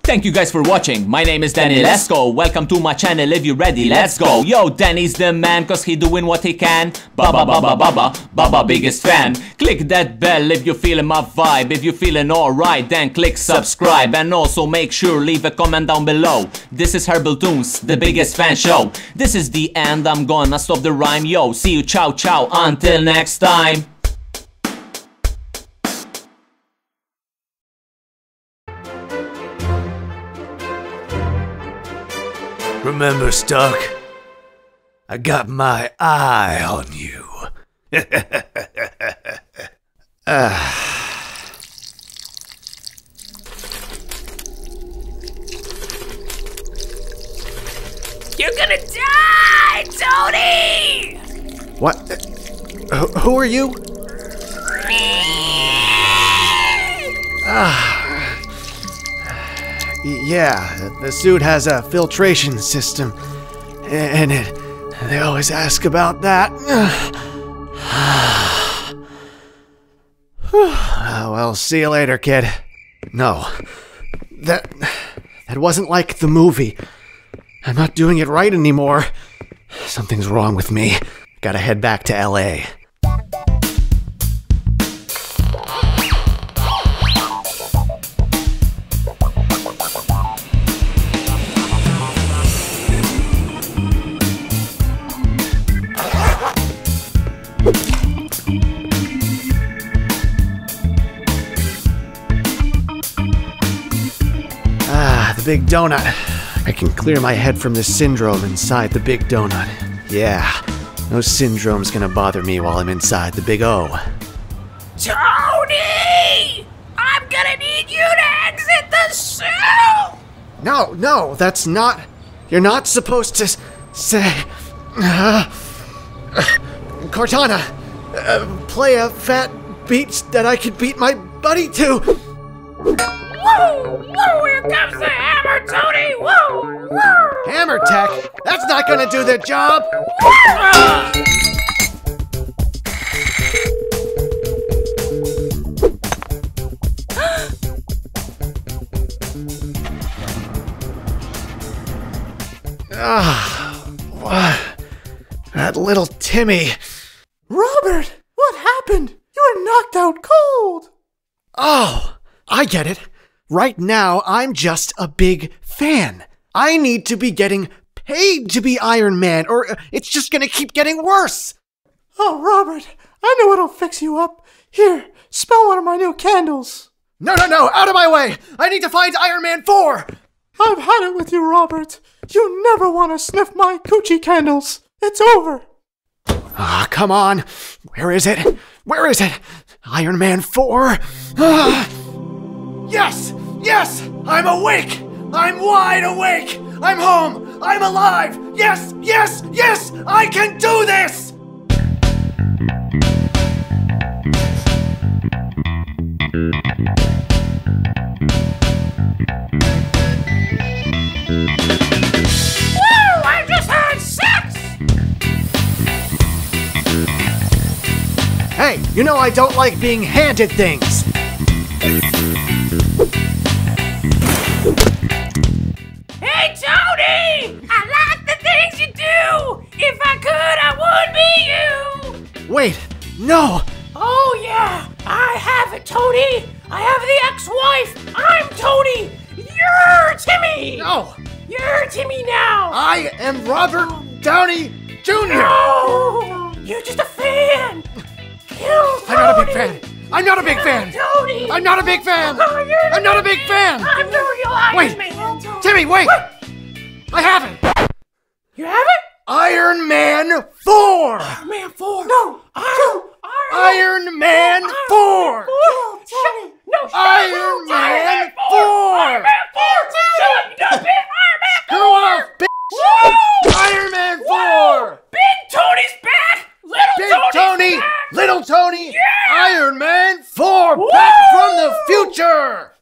Thank you guys for watching. My name is Danny Lesco. Welcome to my channel. If you're ready, let's go. Yo, Danny's the man cause he doing what he can. Baba baba baba baba biggest fan. Click that bell if you're feeling my vibe. If you're feeling alright, then click subscribe. And also make sure leave a comment down below. This is HerbalToons, the biggest fan show. This is the end. I'm gonna stop the rhyme. Yo, see you ciao ciao. Until next time. Remember, Stark? I got my eye on you. ah. You're gonna die, Tony! What? Who, who are you? Ah. Yeah, the suit has a filtration system, and it, they always ask about that. oh, well, see you later, kid. No, that that wasn't like the movie. I'm not doing it right anymore. Something's wrong with me. Gotta head back to LA. Big donut. I can clear my head from this syndrome inside the big donut. Yeah, no syndrome's gonna bother me while I'm inside the big O. Tony! I'm gonna need you to exit the suit! No, no, that's not. You're not supposed to s- say. Uh, Cortana, uh, play a fat beat that I could beat my buddy to. Woo! Woo! Here comes the hammer, Tony! Woo! Woo! Hammer tech? That's not gonna do the job! Ah, what? That little Timmy. Robert, what happened? You were knocked out cold. cold. Oh, I get it. Right now, I'm just a big fan. I need to be getting paid to be Iron Man, or it's just gonna keep getting worse. Oh, Robert, I know what'll fix you up. Here, smell one of my new candles. No, no, no, out of my way! I need to find Iron Man 4! I've had it with you, Robert. You never want to sniff my coochie candles. It's over. Ah, come on. Where is it? Where is it? Iron Man 4? Ah. Yes! Yes! I'm awake! I'm wide awake! I'm home! I'm alive! Yes! Yes! Yes! I can do this! Hey, you know I don't like being handed things. Tony! I like the things you do! If I could, I would be you! Wait, no! Oh, yeah! I have it, Tony! I have the ex-wife! I'm Tony! You're Timmy! No! You're Timmy now! I am Robert Downey Jr. No! You're just a fan! Kill I'm not a big fan. I'm not a big fan. Tony! I'm not a big fan. Oh, you're I'm not a big fan. I'm the real Iron Wait. Man! Timmy, wait! I have it! You have it? Iron Man 4! Iron Man 4! No! Iron, Iron Iron Man 4! Four! Shut, no, shut Iron up. Man 4! Iron Man 4! Shut up, you dumb bitch! Iron Man 4! Go off, bitch! Woo! Iron Man 4! Woo! Big Tony's back! Little Big Tony's Tony! back! Little Tony! Yeah! Iron Man 4! Back from the future!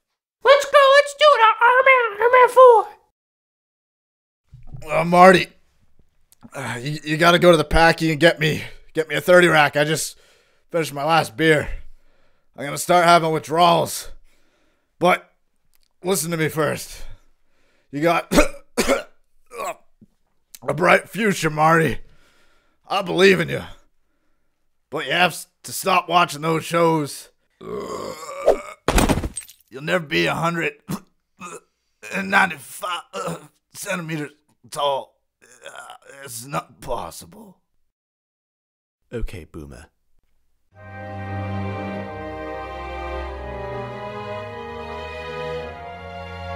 Let's go, let's do it! Iron Man, Iron Man 4! Uh, Marty, uh, you, you got to go to the packy and get me get me a thirty rack. I just finished my last beer. I'm gonna start having withdrawals, but listen to me first. You got a bright future, Marty. I believe in you, but you have to stop watching those shows. You'll never be a hundred and ninety-five centimeters tall. Uh, it's not possible. Okay, Boomer.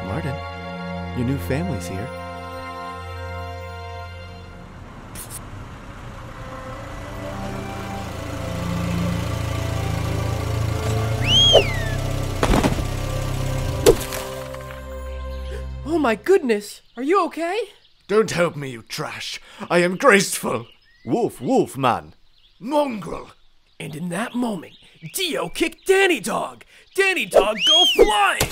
Martin, your new family's here. Oh my goodness. Are you okay? Don't help me, you trash. I am graceful. Wolf, wolf, man. Mongrel. And in that moment, Dio kicked Danny Dog. Danny Dog go flying.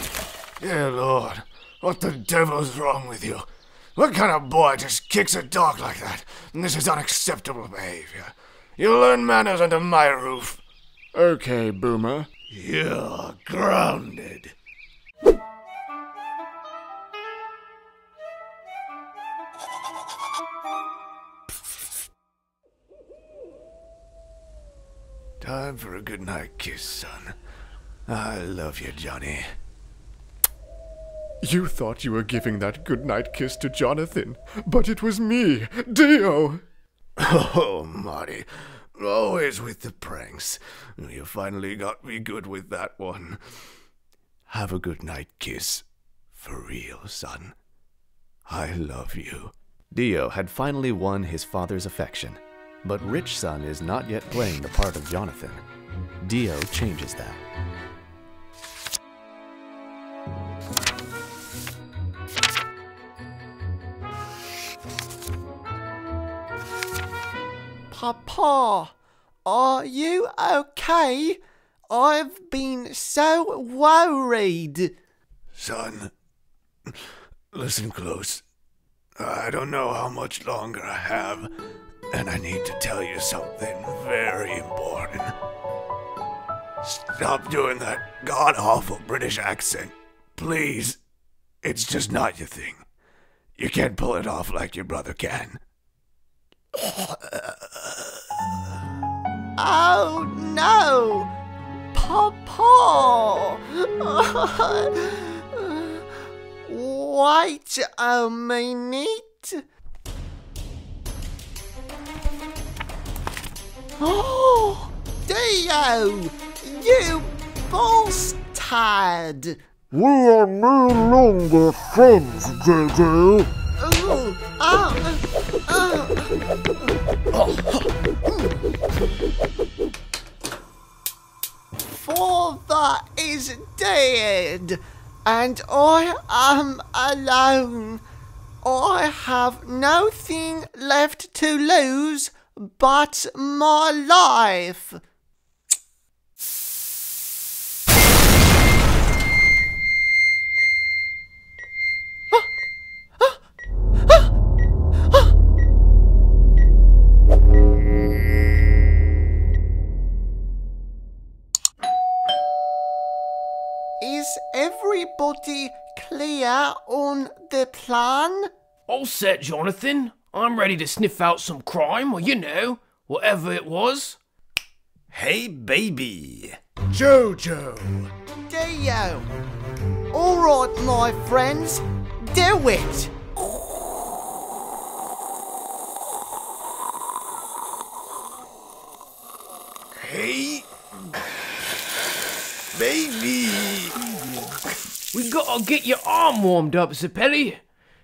Dear Lord, what the devil's wrong with you? What kind of boy just kicks a dog like that? This is unacceptable behavior. You learn manners under my roof. Okay, Boomer. You're grounded. Time for a goodnight kiss, son. I love you, Johnny. You thought you were giving that goodnight kiss to Jonathan, but it was me, Dio. Oh, Marty. Always with the pranks. You finally got me good with that one. Have a good night kiss. For real, son. I love you. Dio had finally won his father's affection, but Rich Son is not yet playing the part of Jonathan. Dio changes that. Papa, are you okay? I've been so worried. Son, listen close. I don't know how much longer I have, and I need to tell you something very important. Stop doing that god awful British accent. Please. It's just not your thing. You can't pull it off like your brother can. Oh no! Papa. Wait a minute. Oh, Dio, you bastard! We are no longer friends, Jojo. Oh, ah, Father is dead, and I am alone. I have nothing left to lose but my life. Is everybody clear on the plan? All set, Jonathan. I'm ready to sniff out some crime, or you know, whatever it was. Hey, baby. Jojo. Dio. Alright, my friends, do it. Hey, baby. We gotta get your arm warmed up, Zeppeli.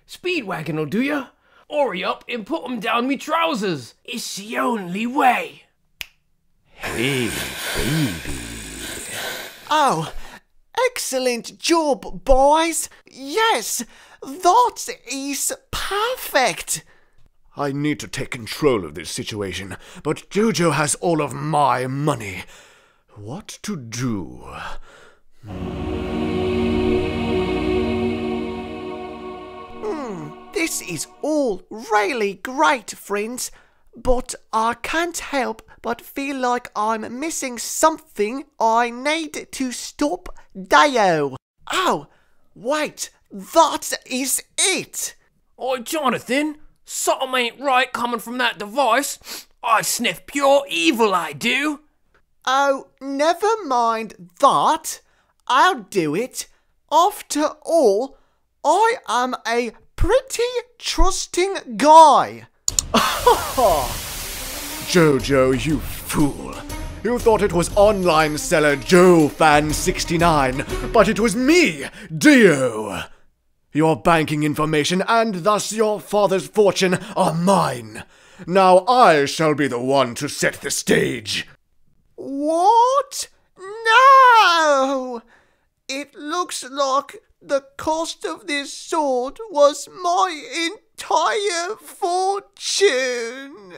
Speedwagon will do ya. Hurry up and put 'em down me trousers. It's the only way. Hey, baby. Oh, excellent job, boys. Yes, that is perfect. I need to take control of this situation, but Jojo has all of my money. What to do? Hmm. This is all really great, friends, but I can't help but feel like I'm missing something I need to stop Dio. Oh, wait, that is it. Oi, Jonathan, something ain't right coming from that device. I sniff pure evil, I do. Oh, never mind that. I'll do it. After all, I am a pretty trusting guy. Jojo, you fool. You thought it was online seller Joe Fan 69, but it was me, Dio. Your banking information and thus your father's fortune are mine. Now I shall be the one to set the stage. What? No! It looks like the cost of this sword was my entire fortune.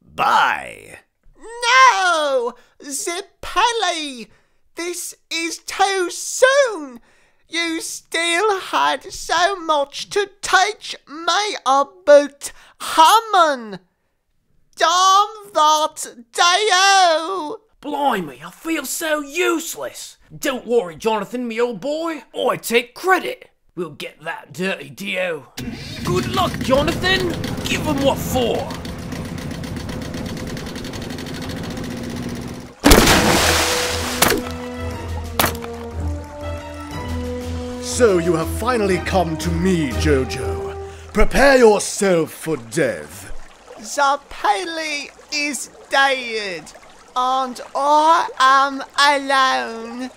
Bye. No! Zeppeli! This is too soon! You still had so much to teach me about Hamon! Damn that Dio! Blimey, I feel so useless. Don't worry, Jonathan, me old boy. I take credit. We'll get that dirty Dio. Good luck, Jonathan. Give him what for. So you have finally come to me, Jojo. Prepare yourself for death. Zeppeli is dead, and I am alone.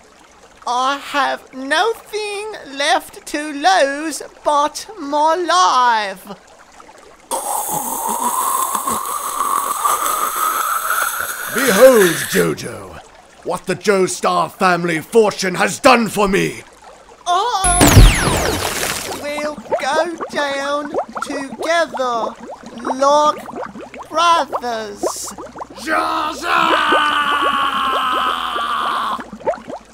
I have nothing left to lose but my life. Behold, Jojo, what the Joestar family fortune has done for me. Oh! We'll go down together like brothers.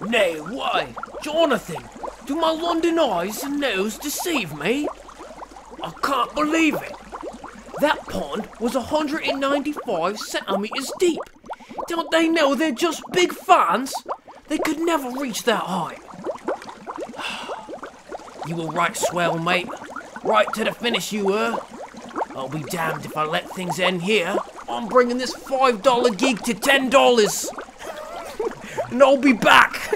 Nay, why? Jonathan, do my London eyes and nose deceive me? I can't believe it. That pond was 195 centimeters deep. Don't they know they're just big fans? They could never reach that height. You were right swell, mate. Right to the finish you were. I'll be damned if I let things end here. I'm bringing this $5 gig to $10. and I'll be back.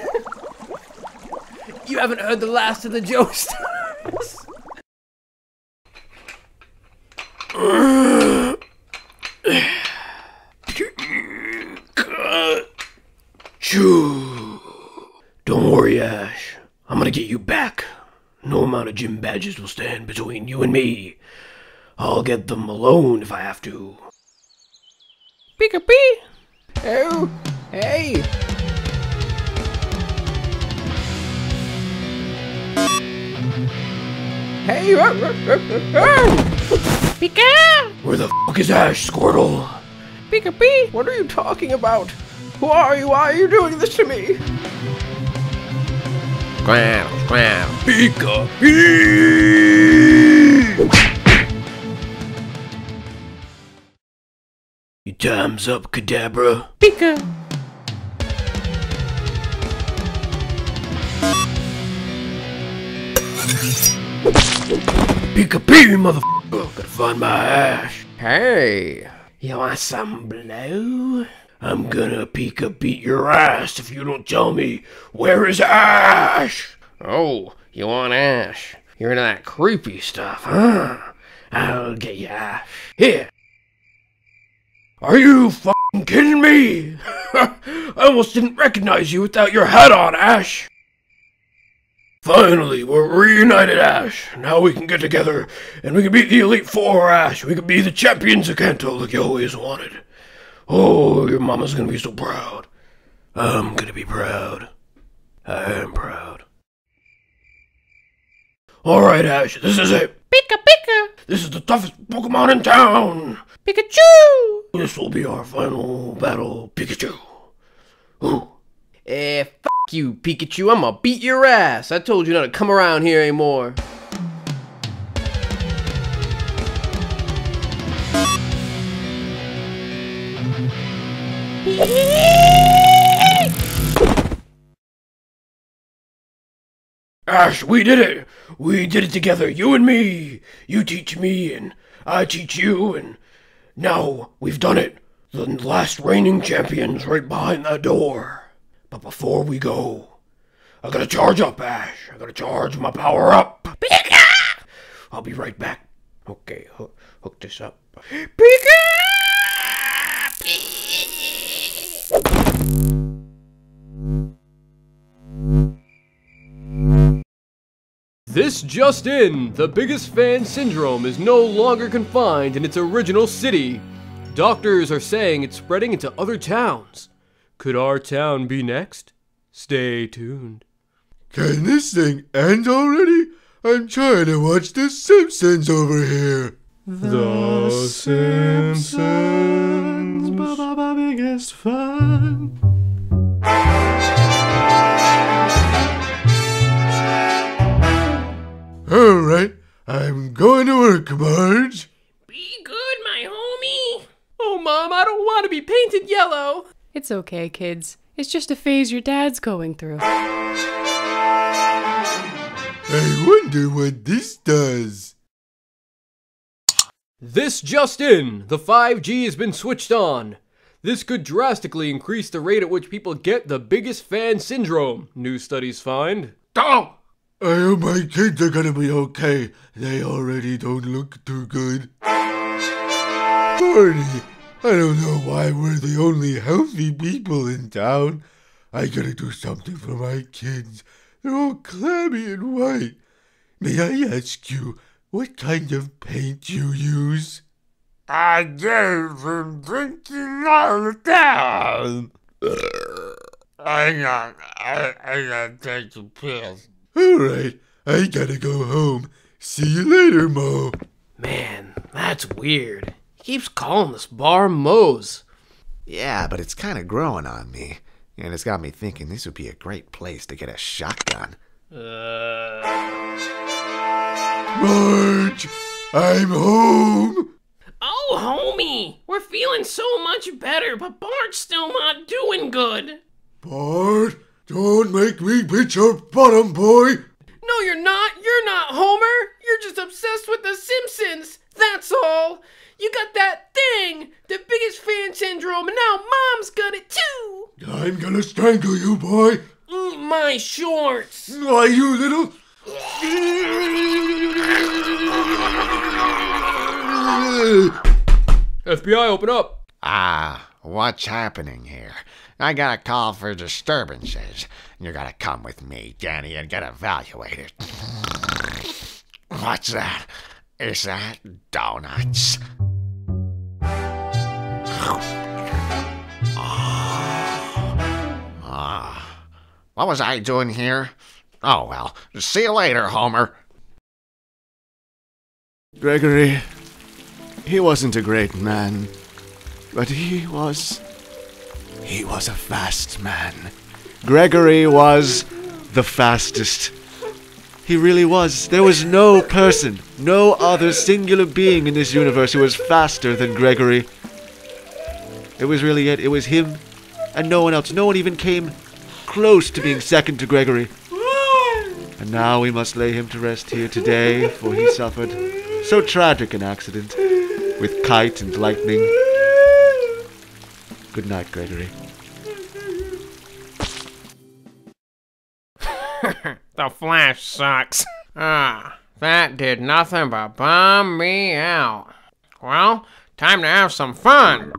you haven't heard the last of the. Choo. Don't worry, Ash. I'm gonna get you back. No amount of gym badges will stand between you and me. I'll get them alone if I have to. Pika Pee! Oh, hey! Hey! Oh, oh, oh, Pika! Where the fuck is Ash, Squirtle? Pika Pee! What are you talking about? Who are you? Why are you doing this to me? Squirrel, squirrel. Pika Pee! Time's up, Kadabra. Pika! Pika Pee, motherfucker! Gotta find my ash. Hey! You want some blow? I'm gonna Pika beat your ass if you don't tell me where is Ash! Oh, you want Ash? You're into that creepy stuff, huh? I'll get you Ash. Here! Are you fucking kidding me? I almost didn't recognize you without your hat on, Ash! Finally, we're reunited, Ash. Now we can get together and we can beat the Elite Four, Ash. We can be the champions of Kanto like you always wanted. Oh, your mama's gonna be so proud. I'm gonna be proud. I am proud. Alright, Ash, this is it. Pika Pika! This is the toughest Pokemon in town! Pikachu! This will be our final battle, Pikachu. Ooh. Eh, f you, Pikachu. I'm gonna beat your ass. I told you not to come around here anymore. Ash, we did it! We did it together, you and me! You teach me, and I teach you, and now we've done it! The last reigning champion's right behind that door. But before we go, I gotta charge up, Ash. I gotta charge my power up. Pika! I'll be right back. Okay, hook, hook this up. Pika! This just in! The biggest fan syndrome is no longer confined in its original city. Doctors are saying it's spreading into other towns. Could our town be next? Stay tuned. Can this thing end already? I'm trying to watch The Simpsons over here. The Simpsons, Baba biggest fan. I'm going to work, Marge. Be good, my homie. Oh, Mom, I don't want to be painted yellow. It's okay, kids. It's just a phase your dad's going through. I wonder what this does. This just in! The 5G has been switched on. This could drastically increase the rate at which people get the biggest fan syndrome, new studies find. Go! I hope my kids are gonna be okay. They already don't look too good. Barney, I don't know why we're the only healthy people in town. I gotta do something for my kids. They're all clammy and white. May I ask you what kind of paint you use? I gave them drinking all the time. Hang on, I, I gotta take a piss. Alright, I gotta go home. See you later, Moe. Man, that's weird. He keeps calling this bar Moe's. Yeah, but it's kind of growing on me. And it's got me thinking this would be a great place to get a shotgun. Uh... Marge, I'm home. Oh, homie, we're feeling so much better, but Bart's still not doing good. Bart, don't make me bitch your bottom, boy. No, you're not. You're not, Homer. You're just obsessed with The Simpsons. That's all. You got that thing! The biggest fan syndrome, and now mom's got it too! I'm gonna strangle you, boy. Eat my shorts! Why, you little. FBI, open up. Ah, what's happening here? I got a call for disturbances. You gotta come with me, Danny, and get evaluated. What's that? Is that donuts? Ah, what was I doing here? Oh well, see you later, Homer. Gregory, he wasn't a great man, but he was. He was a fast man. Gregory was the fastest. He really was. There was no person, no other singular being in this universe who was faster than Gregory. It was really it. It was him and no one else. No one even came close to being second to Gregory. And now we must lay him to rest here today, for he suffered so tragic an accident with kite and lightning. Good night, Gregory. the Flash sucks. Ah, that did nothing but bum me out. Well, time to have some fun.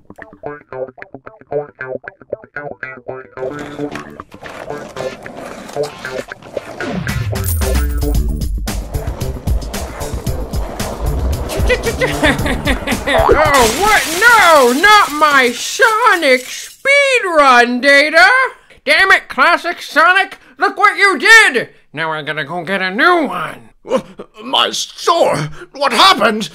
oh, what? No, not my Sonic speedrun data! Damn it, Classic Sonic! Look what you did! Now I gotta go get a new one. My store! What happened?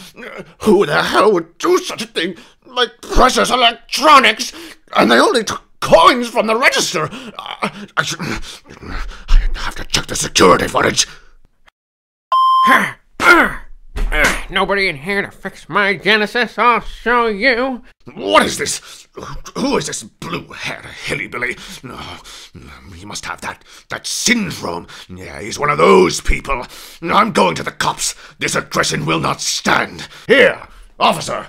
Who the hell would do such a thing? My precious electronics! And they only took coins from the register! I, I should. I have to check the security footage. Nobody in here to fix my Genesis, I'll show you. What is this? Who is this blue-haired hillbilly? No, he must have that that syndrome. Yeah, he's one of those people. I'm going to the cops. This aggression will not stand. Here, officer,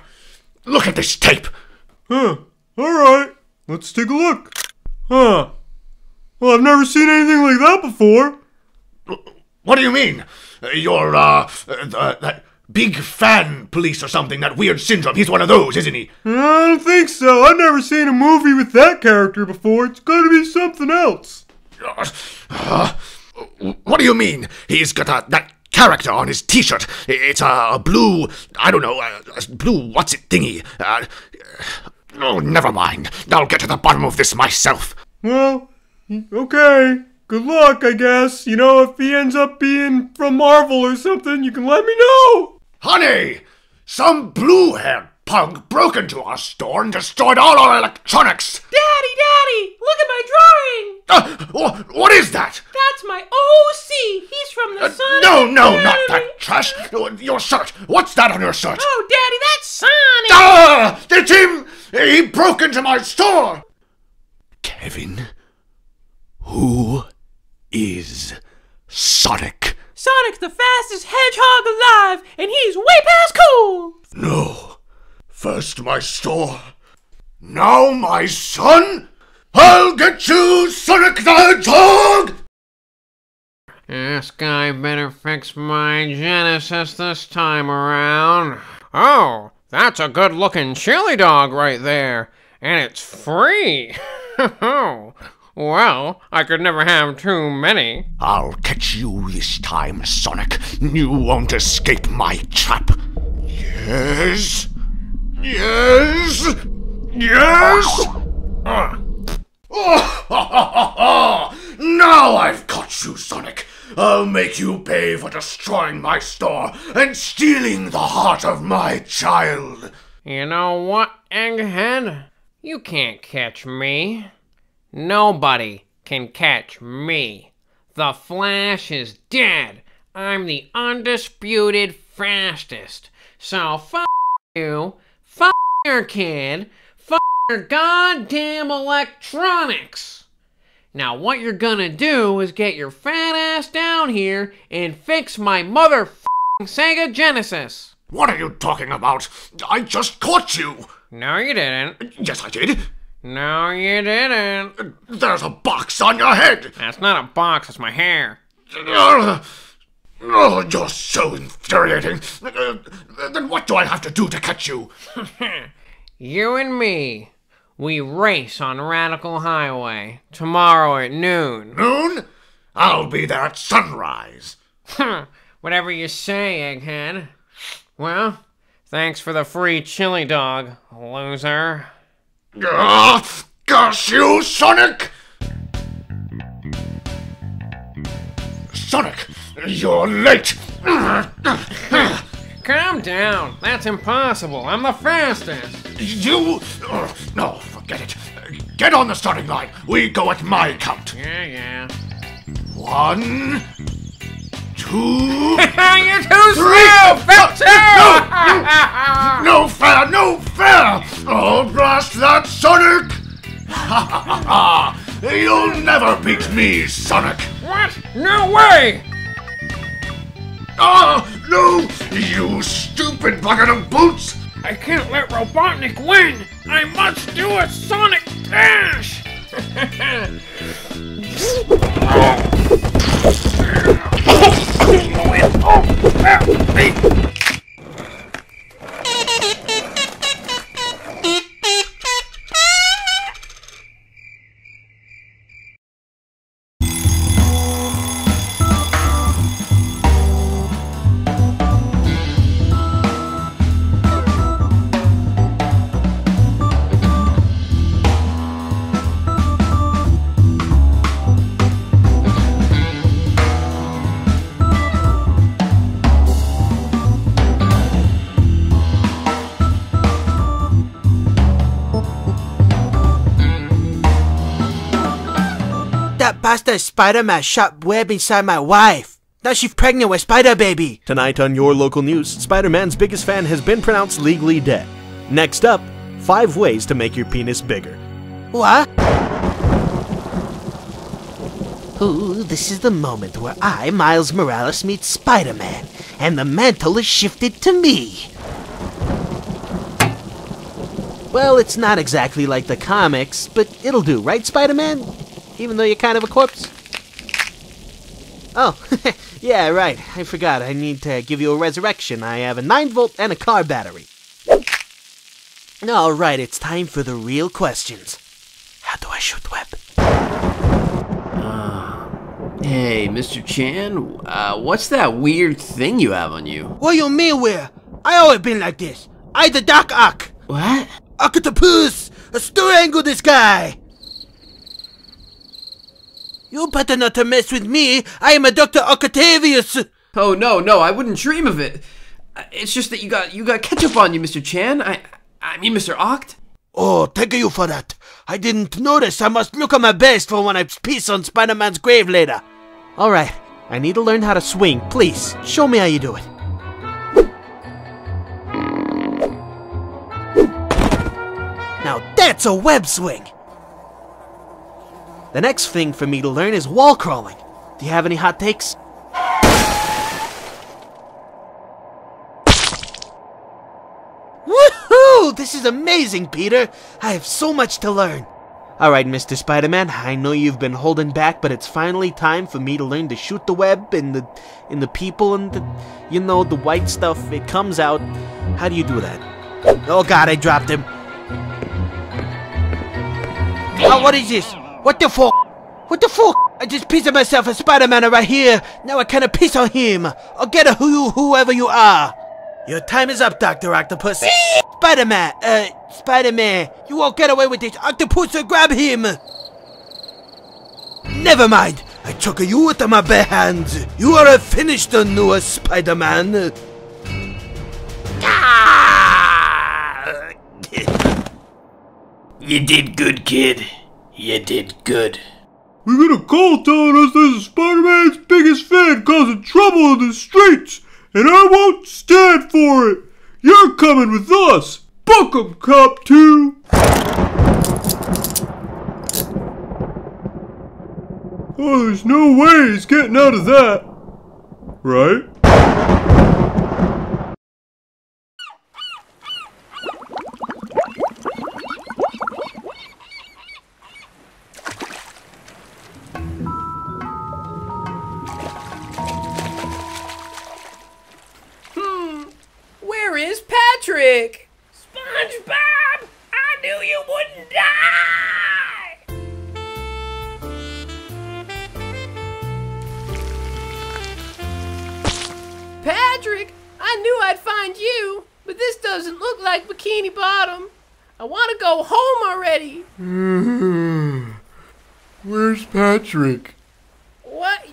look at this tape. Huh. Alright. Let's take a look. Huh. Well, I've never seen anything like that before. What do you mean? You're, uh, uh that big fan police or something, that weird syndrome. He's one of those, isn't he? I don't think so. I've never seen a movie with that character before. It's gotta be something else. Uh, what do you mean? He's got a, that character on his t-shirt. It's a, a blue, I don't know, a, a blue what's it thingy. Uh, oh, never mind. I'll get to the bottom of this myself. Well, okay. Good luck, I guess. You know, if he ends up being from Marvel or something, you can let me know. Honey, some blue-haired punk broke into our store and destroyed all our electronics. Daddy, Daddy, look at my drawing. Uh, what is that? That's my OC. He's from the Uh, Sonic. no, no, not that trash. Your shirt. What's that on your shirt? Oh, Daddy, that's Sonic. Ah! It's him! He broke into my store! Kevin, who is Sonic? Sonic's the fastest hedgehog alive, and he's way past cool. No. First my store. Now my son? I'll get you, Sonic the Hedgehog! This guy better fix my Genesis this time around. Oh, that's a good looking chili dog right there. And it's free. Oh, well, I could never have too many. I'll catch you this time, Sonic. You won't escape my trap. Yes? Yes? Yes? Now I've caught you, Sonic. I'll make you pay for destroying my store and stealing the heart of my child. You know what, Egghead? You can't catch me. Nobody can catch me. The Flash is dead. I'm the undisputed fastest. So fuck you, fuck your kid, fuck your goddamn electronics. Now what you're gonna do is get your fat ass down here and fix my mother Sega Genesis. What are you talking about? I just caught you! No, you didn't. Yes, I did. No, you didn't. There's a box on your head! That's not a box, it's my hair. Oh, you're so infuriating. Then what do I have to do to catch you? You and me, we race on Radical Highway tomorrow at noon. Noon? I'll be there at sunrise. Whatever you say, egghead. Well, thanks for the free chili dog, loser. Ah, Gosh, you, Sonic! Sonic, you're late! Calm down. That's impossible. I'm the fastest. You. oh, no, forget it. Get on the starting line. We go at my count. Yeah, yeah. One, two, You're too three. slow, Fat No, no fair, no fair! Oh, blast that, Sonic! Ha ha ha ha! You'll never beat me, Sonic! What? No way! Ah, no! You stupid bucket of boots! I can't let Robotnik win! I must do a Sonic Dash! Oh, oh, oh, That bastard Spider-Man shot web inside my wife. Now she's pregnant with Spider Baby. Tonight on your local news, Spider Man's biggest fan has been pronounced legally dead. Next up, five ways to make your penis bigger. What? Ooh, this is the moment where I, Miles Morales, meet Spider-Man, and the mantle is shifted to me. Well, it's not exactly like the comics, but it'll do, right, Spider-Man? Even though you're kind of a corpse? Oh, yeah, right. I forgot. I need to give you a resurrection. I have a 9 volt and a car battery. Alright, it's time for the real questions. How do I shoot web? Hey, Mr. Chan, uh, what's that weird thing you have on you? What you mean where? I always been like this. I the Doc Ock. What? Octopus! A strangle this guy! You better not to mess with me. I am a Dr. Octavius. Oh no, no, I wouldn't dream of it. Uh, It's just that you got you got ketchup on you, Mr. Chan. I I mean, Mr. Oct. Oh, thank you for that. I didn't notice. I must look at my best for when I piss on Spider-Man's grave later. Alright, I need to learn how to swing. Please, show me how you do it. Now that's a web swing! The next thing for me to learn is wall crawling. Do you have any hot takes? Woohoo! This is amazing, Peter! I have so much to learn. Alright, Mr. Spider-Man, I know you've been holding back, but it's finally time for me to learn to shoot the web and the and the people and the you know, the white stuff. It comes out. How do you do that? Oh god, I dropped him. Oh, what is this? What the fuck? What the fuck? I just pissed on myself a Spider-Man right here. Now I kinda piss on him. I'll get a who you, whoever you are. Your time is up, Dr. Octopus. Spider-Man, uh, Spider-Man, you won't get away with this. Octopus, uh, grab him. Never mind. I took you with my bare hands. You are a finished new Spider-Man. You did good, kid. You did good. We got a call telling us there's a Spider-Man's biggest fan causing trouble in the streets, and I won't stand for it. You're coming with us. Book 'em, Cop 2. Oh, there's no way he's getting out of that. Right? Patrick? What?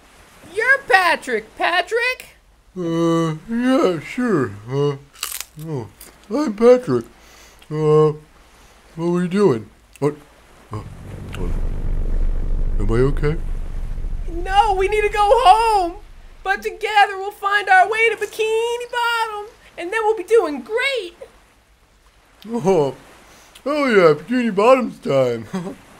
You're Patrick, Patrick? Uh, yeah, sure. Uh, oh, I'm Patrick. Uh, what are you doing? What? Uh, on. Am I okay? No, we need to go home. But together we'll find our way to Bikini Bottom, and then we'll be doing great. Oh, oh yeah, Bikini Bottom's time.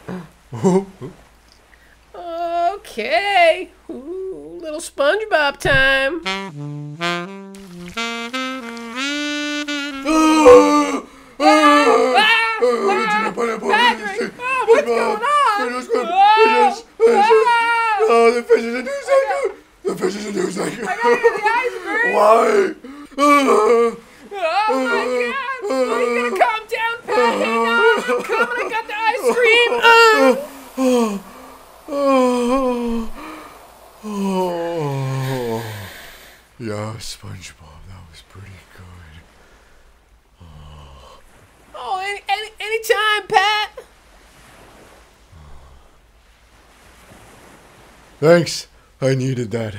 Thanks. I needed that.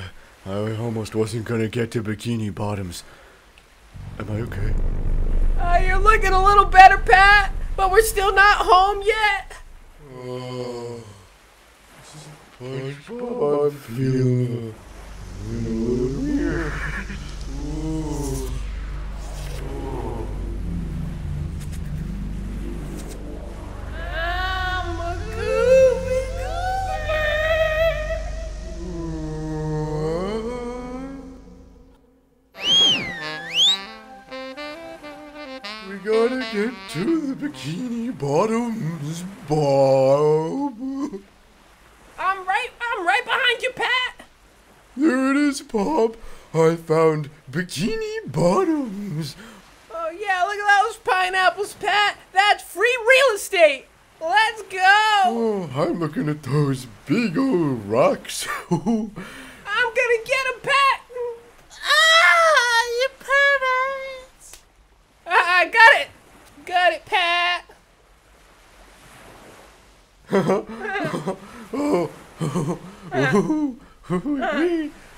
I almost wasn't gonna get to Bikini Bottoms. Am I okay? Uh, you're looking a little better, Pat, but we're still not home yet. Oh, I'm feeling Bikini Bottoms, Bob. I'm right, I'm right behind you, Pat. There it is, Bob. I found Bikini Bottoms. Oh yeah, look at those pineapples, Pat. That's free real estate. Let's go. Oh, I'm looking at those big old rocks. I'm gonna get him, Pat. Ah, you perverts. I got it. It, Pat.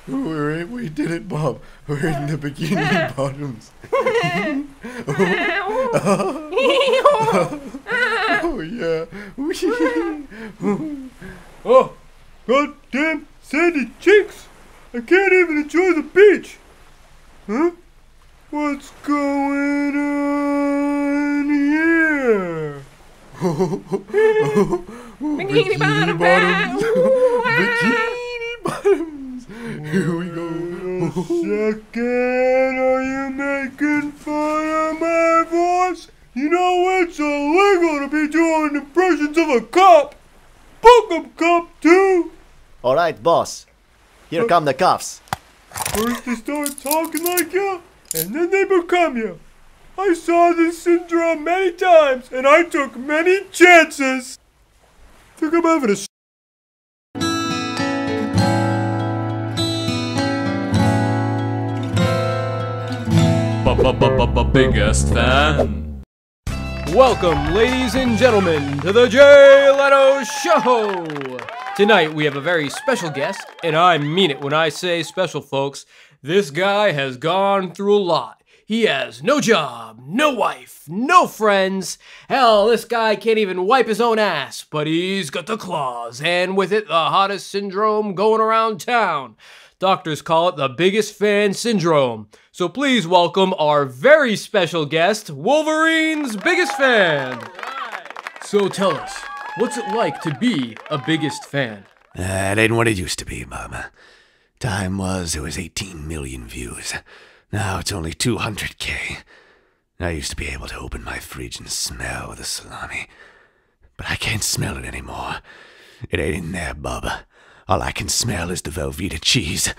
we, we, we did it, Bob. We're in the Bikini Bottoms. oh, yeah. oh, goddamn sandy cheeks. I can't even enjoy the beach. Huh? What's going on here? Bikini Bottom, Pat. Ah. Bikini Bottoms. Here we go. Second, are you making fun of my voice? You know it's illegal to be doing impressions of a cop. Book 'em, cop, too. All right, boss. Here come the cuffs. First they start talking like you, and then they become you. I saw this syndrome many times, and I took many chances. Think I'm having a Biggest fan. Welcome, ladies and gentlemen, to the Jay Leno Show! Tonight we have a very special guest, and I mean it when I say special, folks. This guy has gone through a lot. He has no job, no wife, no friends. Hell, this guy can't even wipe his own ass, but he's got the claws, and with it, the hottest syndrome going around town. Doctors call it the biggest fan syndrome. So please welcome our very special guest, Wolverine's biggest fan. So tell us, what's it like to be a biggest fan? Uh, that ain't what it used to be, Mama. Time was it was 18 million views. Now it's only 200k. I used to be able to open my fridge and smell the salami. But I can't smell it anymore. It ain't in there, Bubba. All I can smell is the Velveeta cheese.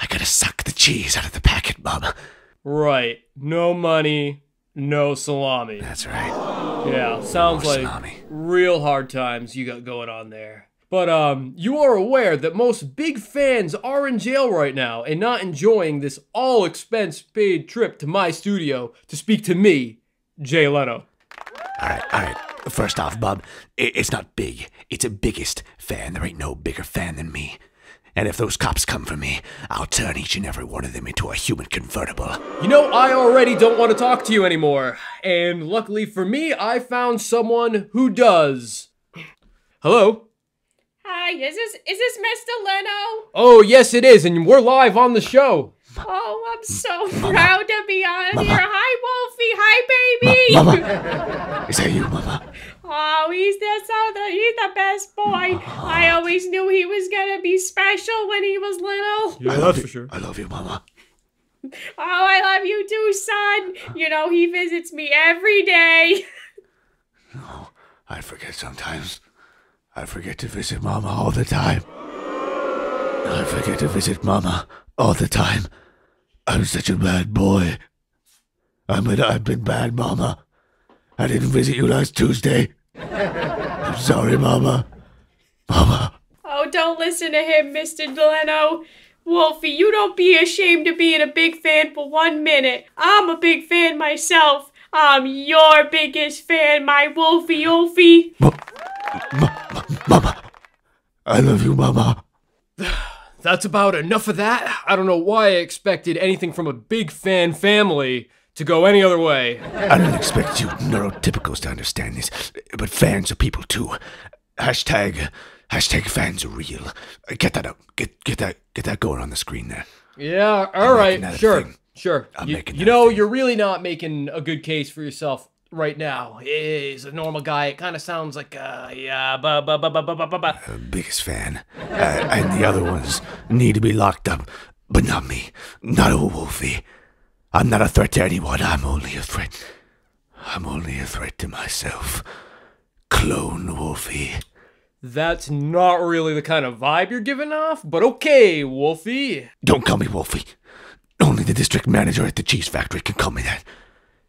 I gotta suck the cheese out of the packet, Bubba. Right. No money, no salami. That's right. Yeah, sounds like salami. real hard times you got going on there. But um, you are aware that most big fans are in jail right now and not enjoying this all expense paid trip to my studio to speak to me, Jay Leno. All right, all right. First off, Bob, it's not big. It's a biggest fan. There ain't no bigger fan than me. And if those cops come for me, I'll turn each and every one of them into a human convertible. You know, I already don't want to talk to you anymore. And luckily for me, I found someone who does. Hello? Hi, is this is this Mr. Leno? Oh, yes, it is, and we're live on the show. Oh, I'm so proud to be on here. Hi, Wolfie. Hi, baby. Mama. Is that you, Mama? Oh, he's the so the he's the best boy. I uh-huh. always knew he was gonna be special when he was little. I love you. for sure. I love you, Mama. Oh, I love you too, son. You know he visits me every day. No, I forget sometimes. I forget to visit Mama all the time. I forget to visit Mama all the time. I'm such a bad boy. I'm a, I've been bad, Mama. I didn't visit you last Tuesday. I'm sorry, Mama. Mama. Oh, don't listen to him, Mr. Leno. Wolfie, you don't be ashamed of being a big fan for one minute. I'm a big fan myself. I'm your biggest fan, my Wolfie Wolfie. I love you, Mama. That's about enough of that. I don't know why I expected anything from a big fan family to go any other way. I don't expect you neurotypicals to understand this, but fans are people too. Hashtag, hashtag fans are real. Get that out. Get get that get that going on the screen there. Yeah, I'm right, sure, thing. sure. I'm you you know, you're really not making a good case for yourself right now. He's a normal guy. It kind of sounds like, uh, yeah, ba ba ba ba ba ba ba. Uh, biggest fan. Uh, and the other ones need to be locked up, but not me. Not old Wolfie. I'm not a threat to anyone. I'm only a threat. I'm only a threat to myself. Clone Wolfie. That's not really the kind of vibe you're giving off, but okay, Wolfie. Don't call me Wolfie. Only the district manager at the cheese factory can call me that.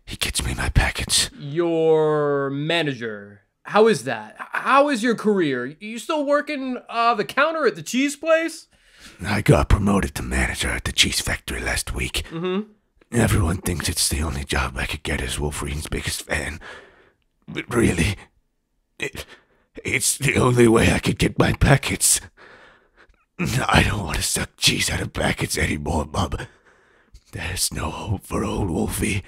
He gets me my packets. Your manager. How is that? How is your career? You still working uh, the counter at the cheese place? I got promoted to manager at the cheese factory last week. Mm-hmm. Everyone thinks it's the only job I could get as Wolverine's biggest fan. But really, it, it's the only way I could get my packets. I don't want to suck cheese out of packets anymore, Bob. There's no hope for old Wolfie.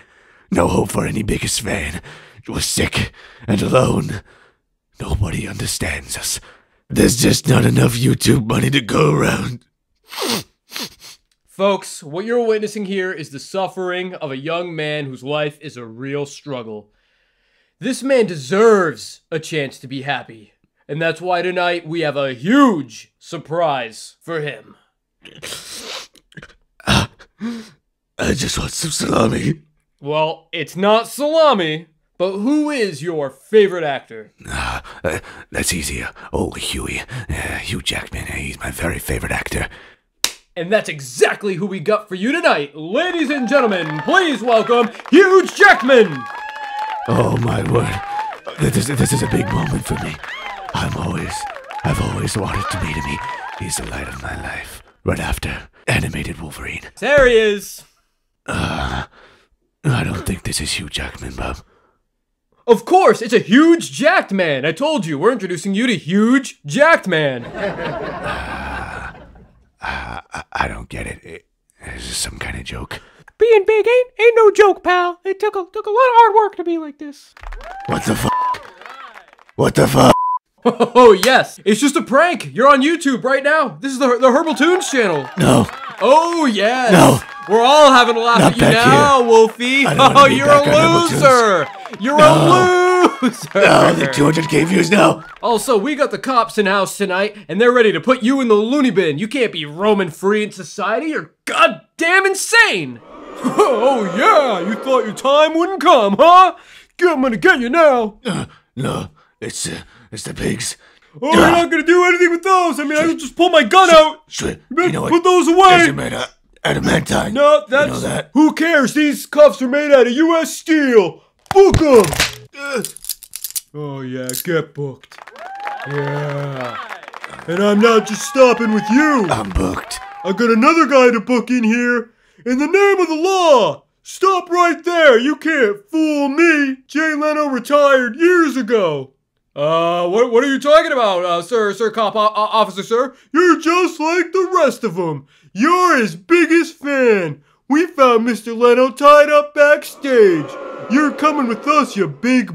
No hope for any biggest fan. We're sick and alone. Nobody understands us. There's just not enough YouTube money to go around. Folks, what you're witnessing here is the suffering of a young man whose life is a real struggle. This man deserves a chance to be happy. And that's why tonight we have a huge surprise for him. Ah, I just want some salami. Well, it's not salami, but who is your favorite actor? Uh, uh, that's easier. Oh, Huey. Uh, Hugh Jackman. uh, He's my very favorite actor. And that's exactly who we got for you tonight. Ladies and gentlemen, please welcome Huge Jackman! Oh, my word. This, this is a big moment for me. I'm always, I've always wanted to meet him. He's the light of my life. Right after animated Wolverine. There he is! Uh, I don't think this is Hugh Jackman, Bob. Of course, it's a huge jacked man. I told you, we're introducing you to huge jacked man. Uh, I, I don't get it. it. Is this some kind of joke? Being big ain't ain't no joke, pal. It took a took a lot of hard work to be like this. What the fuck? What the fuck? Oh yes, it's just a prank. You're on YouTube right now. This is the the HerbalToons channel. No. Oh yes. No. We're all having a laugh Not at you now, Wolfie. Don't wanna Oh, you're a loser. You're No. a loser. No, the 200k views, no. Also, we got the cops in house tonight, and they're ready to put you in the loony bin. You can't be roaming free in society. You're goddamn insane. oh yeah, you thought your time wouldn't come, huh? I'm gonna get you now. Uh, no, it's uh, it's the pigs. Oh, you're not gonna do anything with those. I mean, I can just pull my gun out. Sure. You You know what? put those away. Doesn't matter. adamantium. No, that's. know that? Who cares? These cuffs are made out of U.S. steel. Book 'em. Uh. Oh, yeah, get booked. Yeah. And I'm not just stopping with you. I'm booked. I got another guy to book in here. In the name of the law, stop right there. You can't fool me. Jay Leno retired years ago. Uh, what, what are you talking about, uh, sir, sir, cop, o- o- officer, sir? You're just like the rest of them. You're his biggest fan. We found Mr. Leno tied up backstage. You're coming with us, you big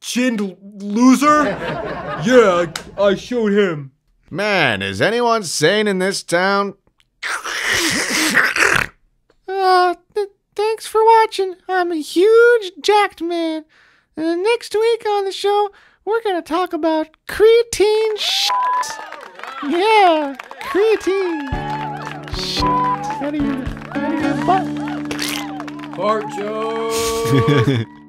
chinned loser. yeah, I, I showed him. Man, is anyone sane in this town? Uh, th- thanks for watching. I'm a huge jacked man. And next week on the show, we're gonna talk about creatine shit. Yeah, creatine shit out of your, out of your butt. Fart.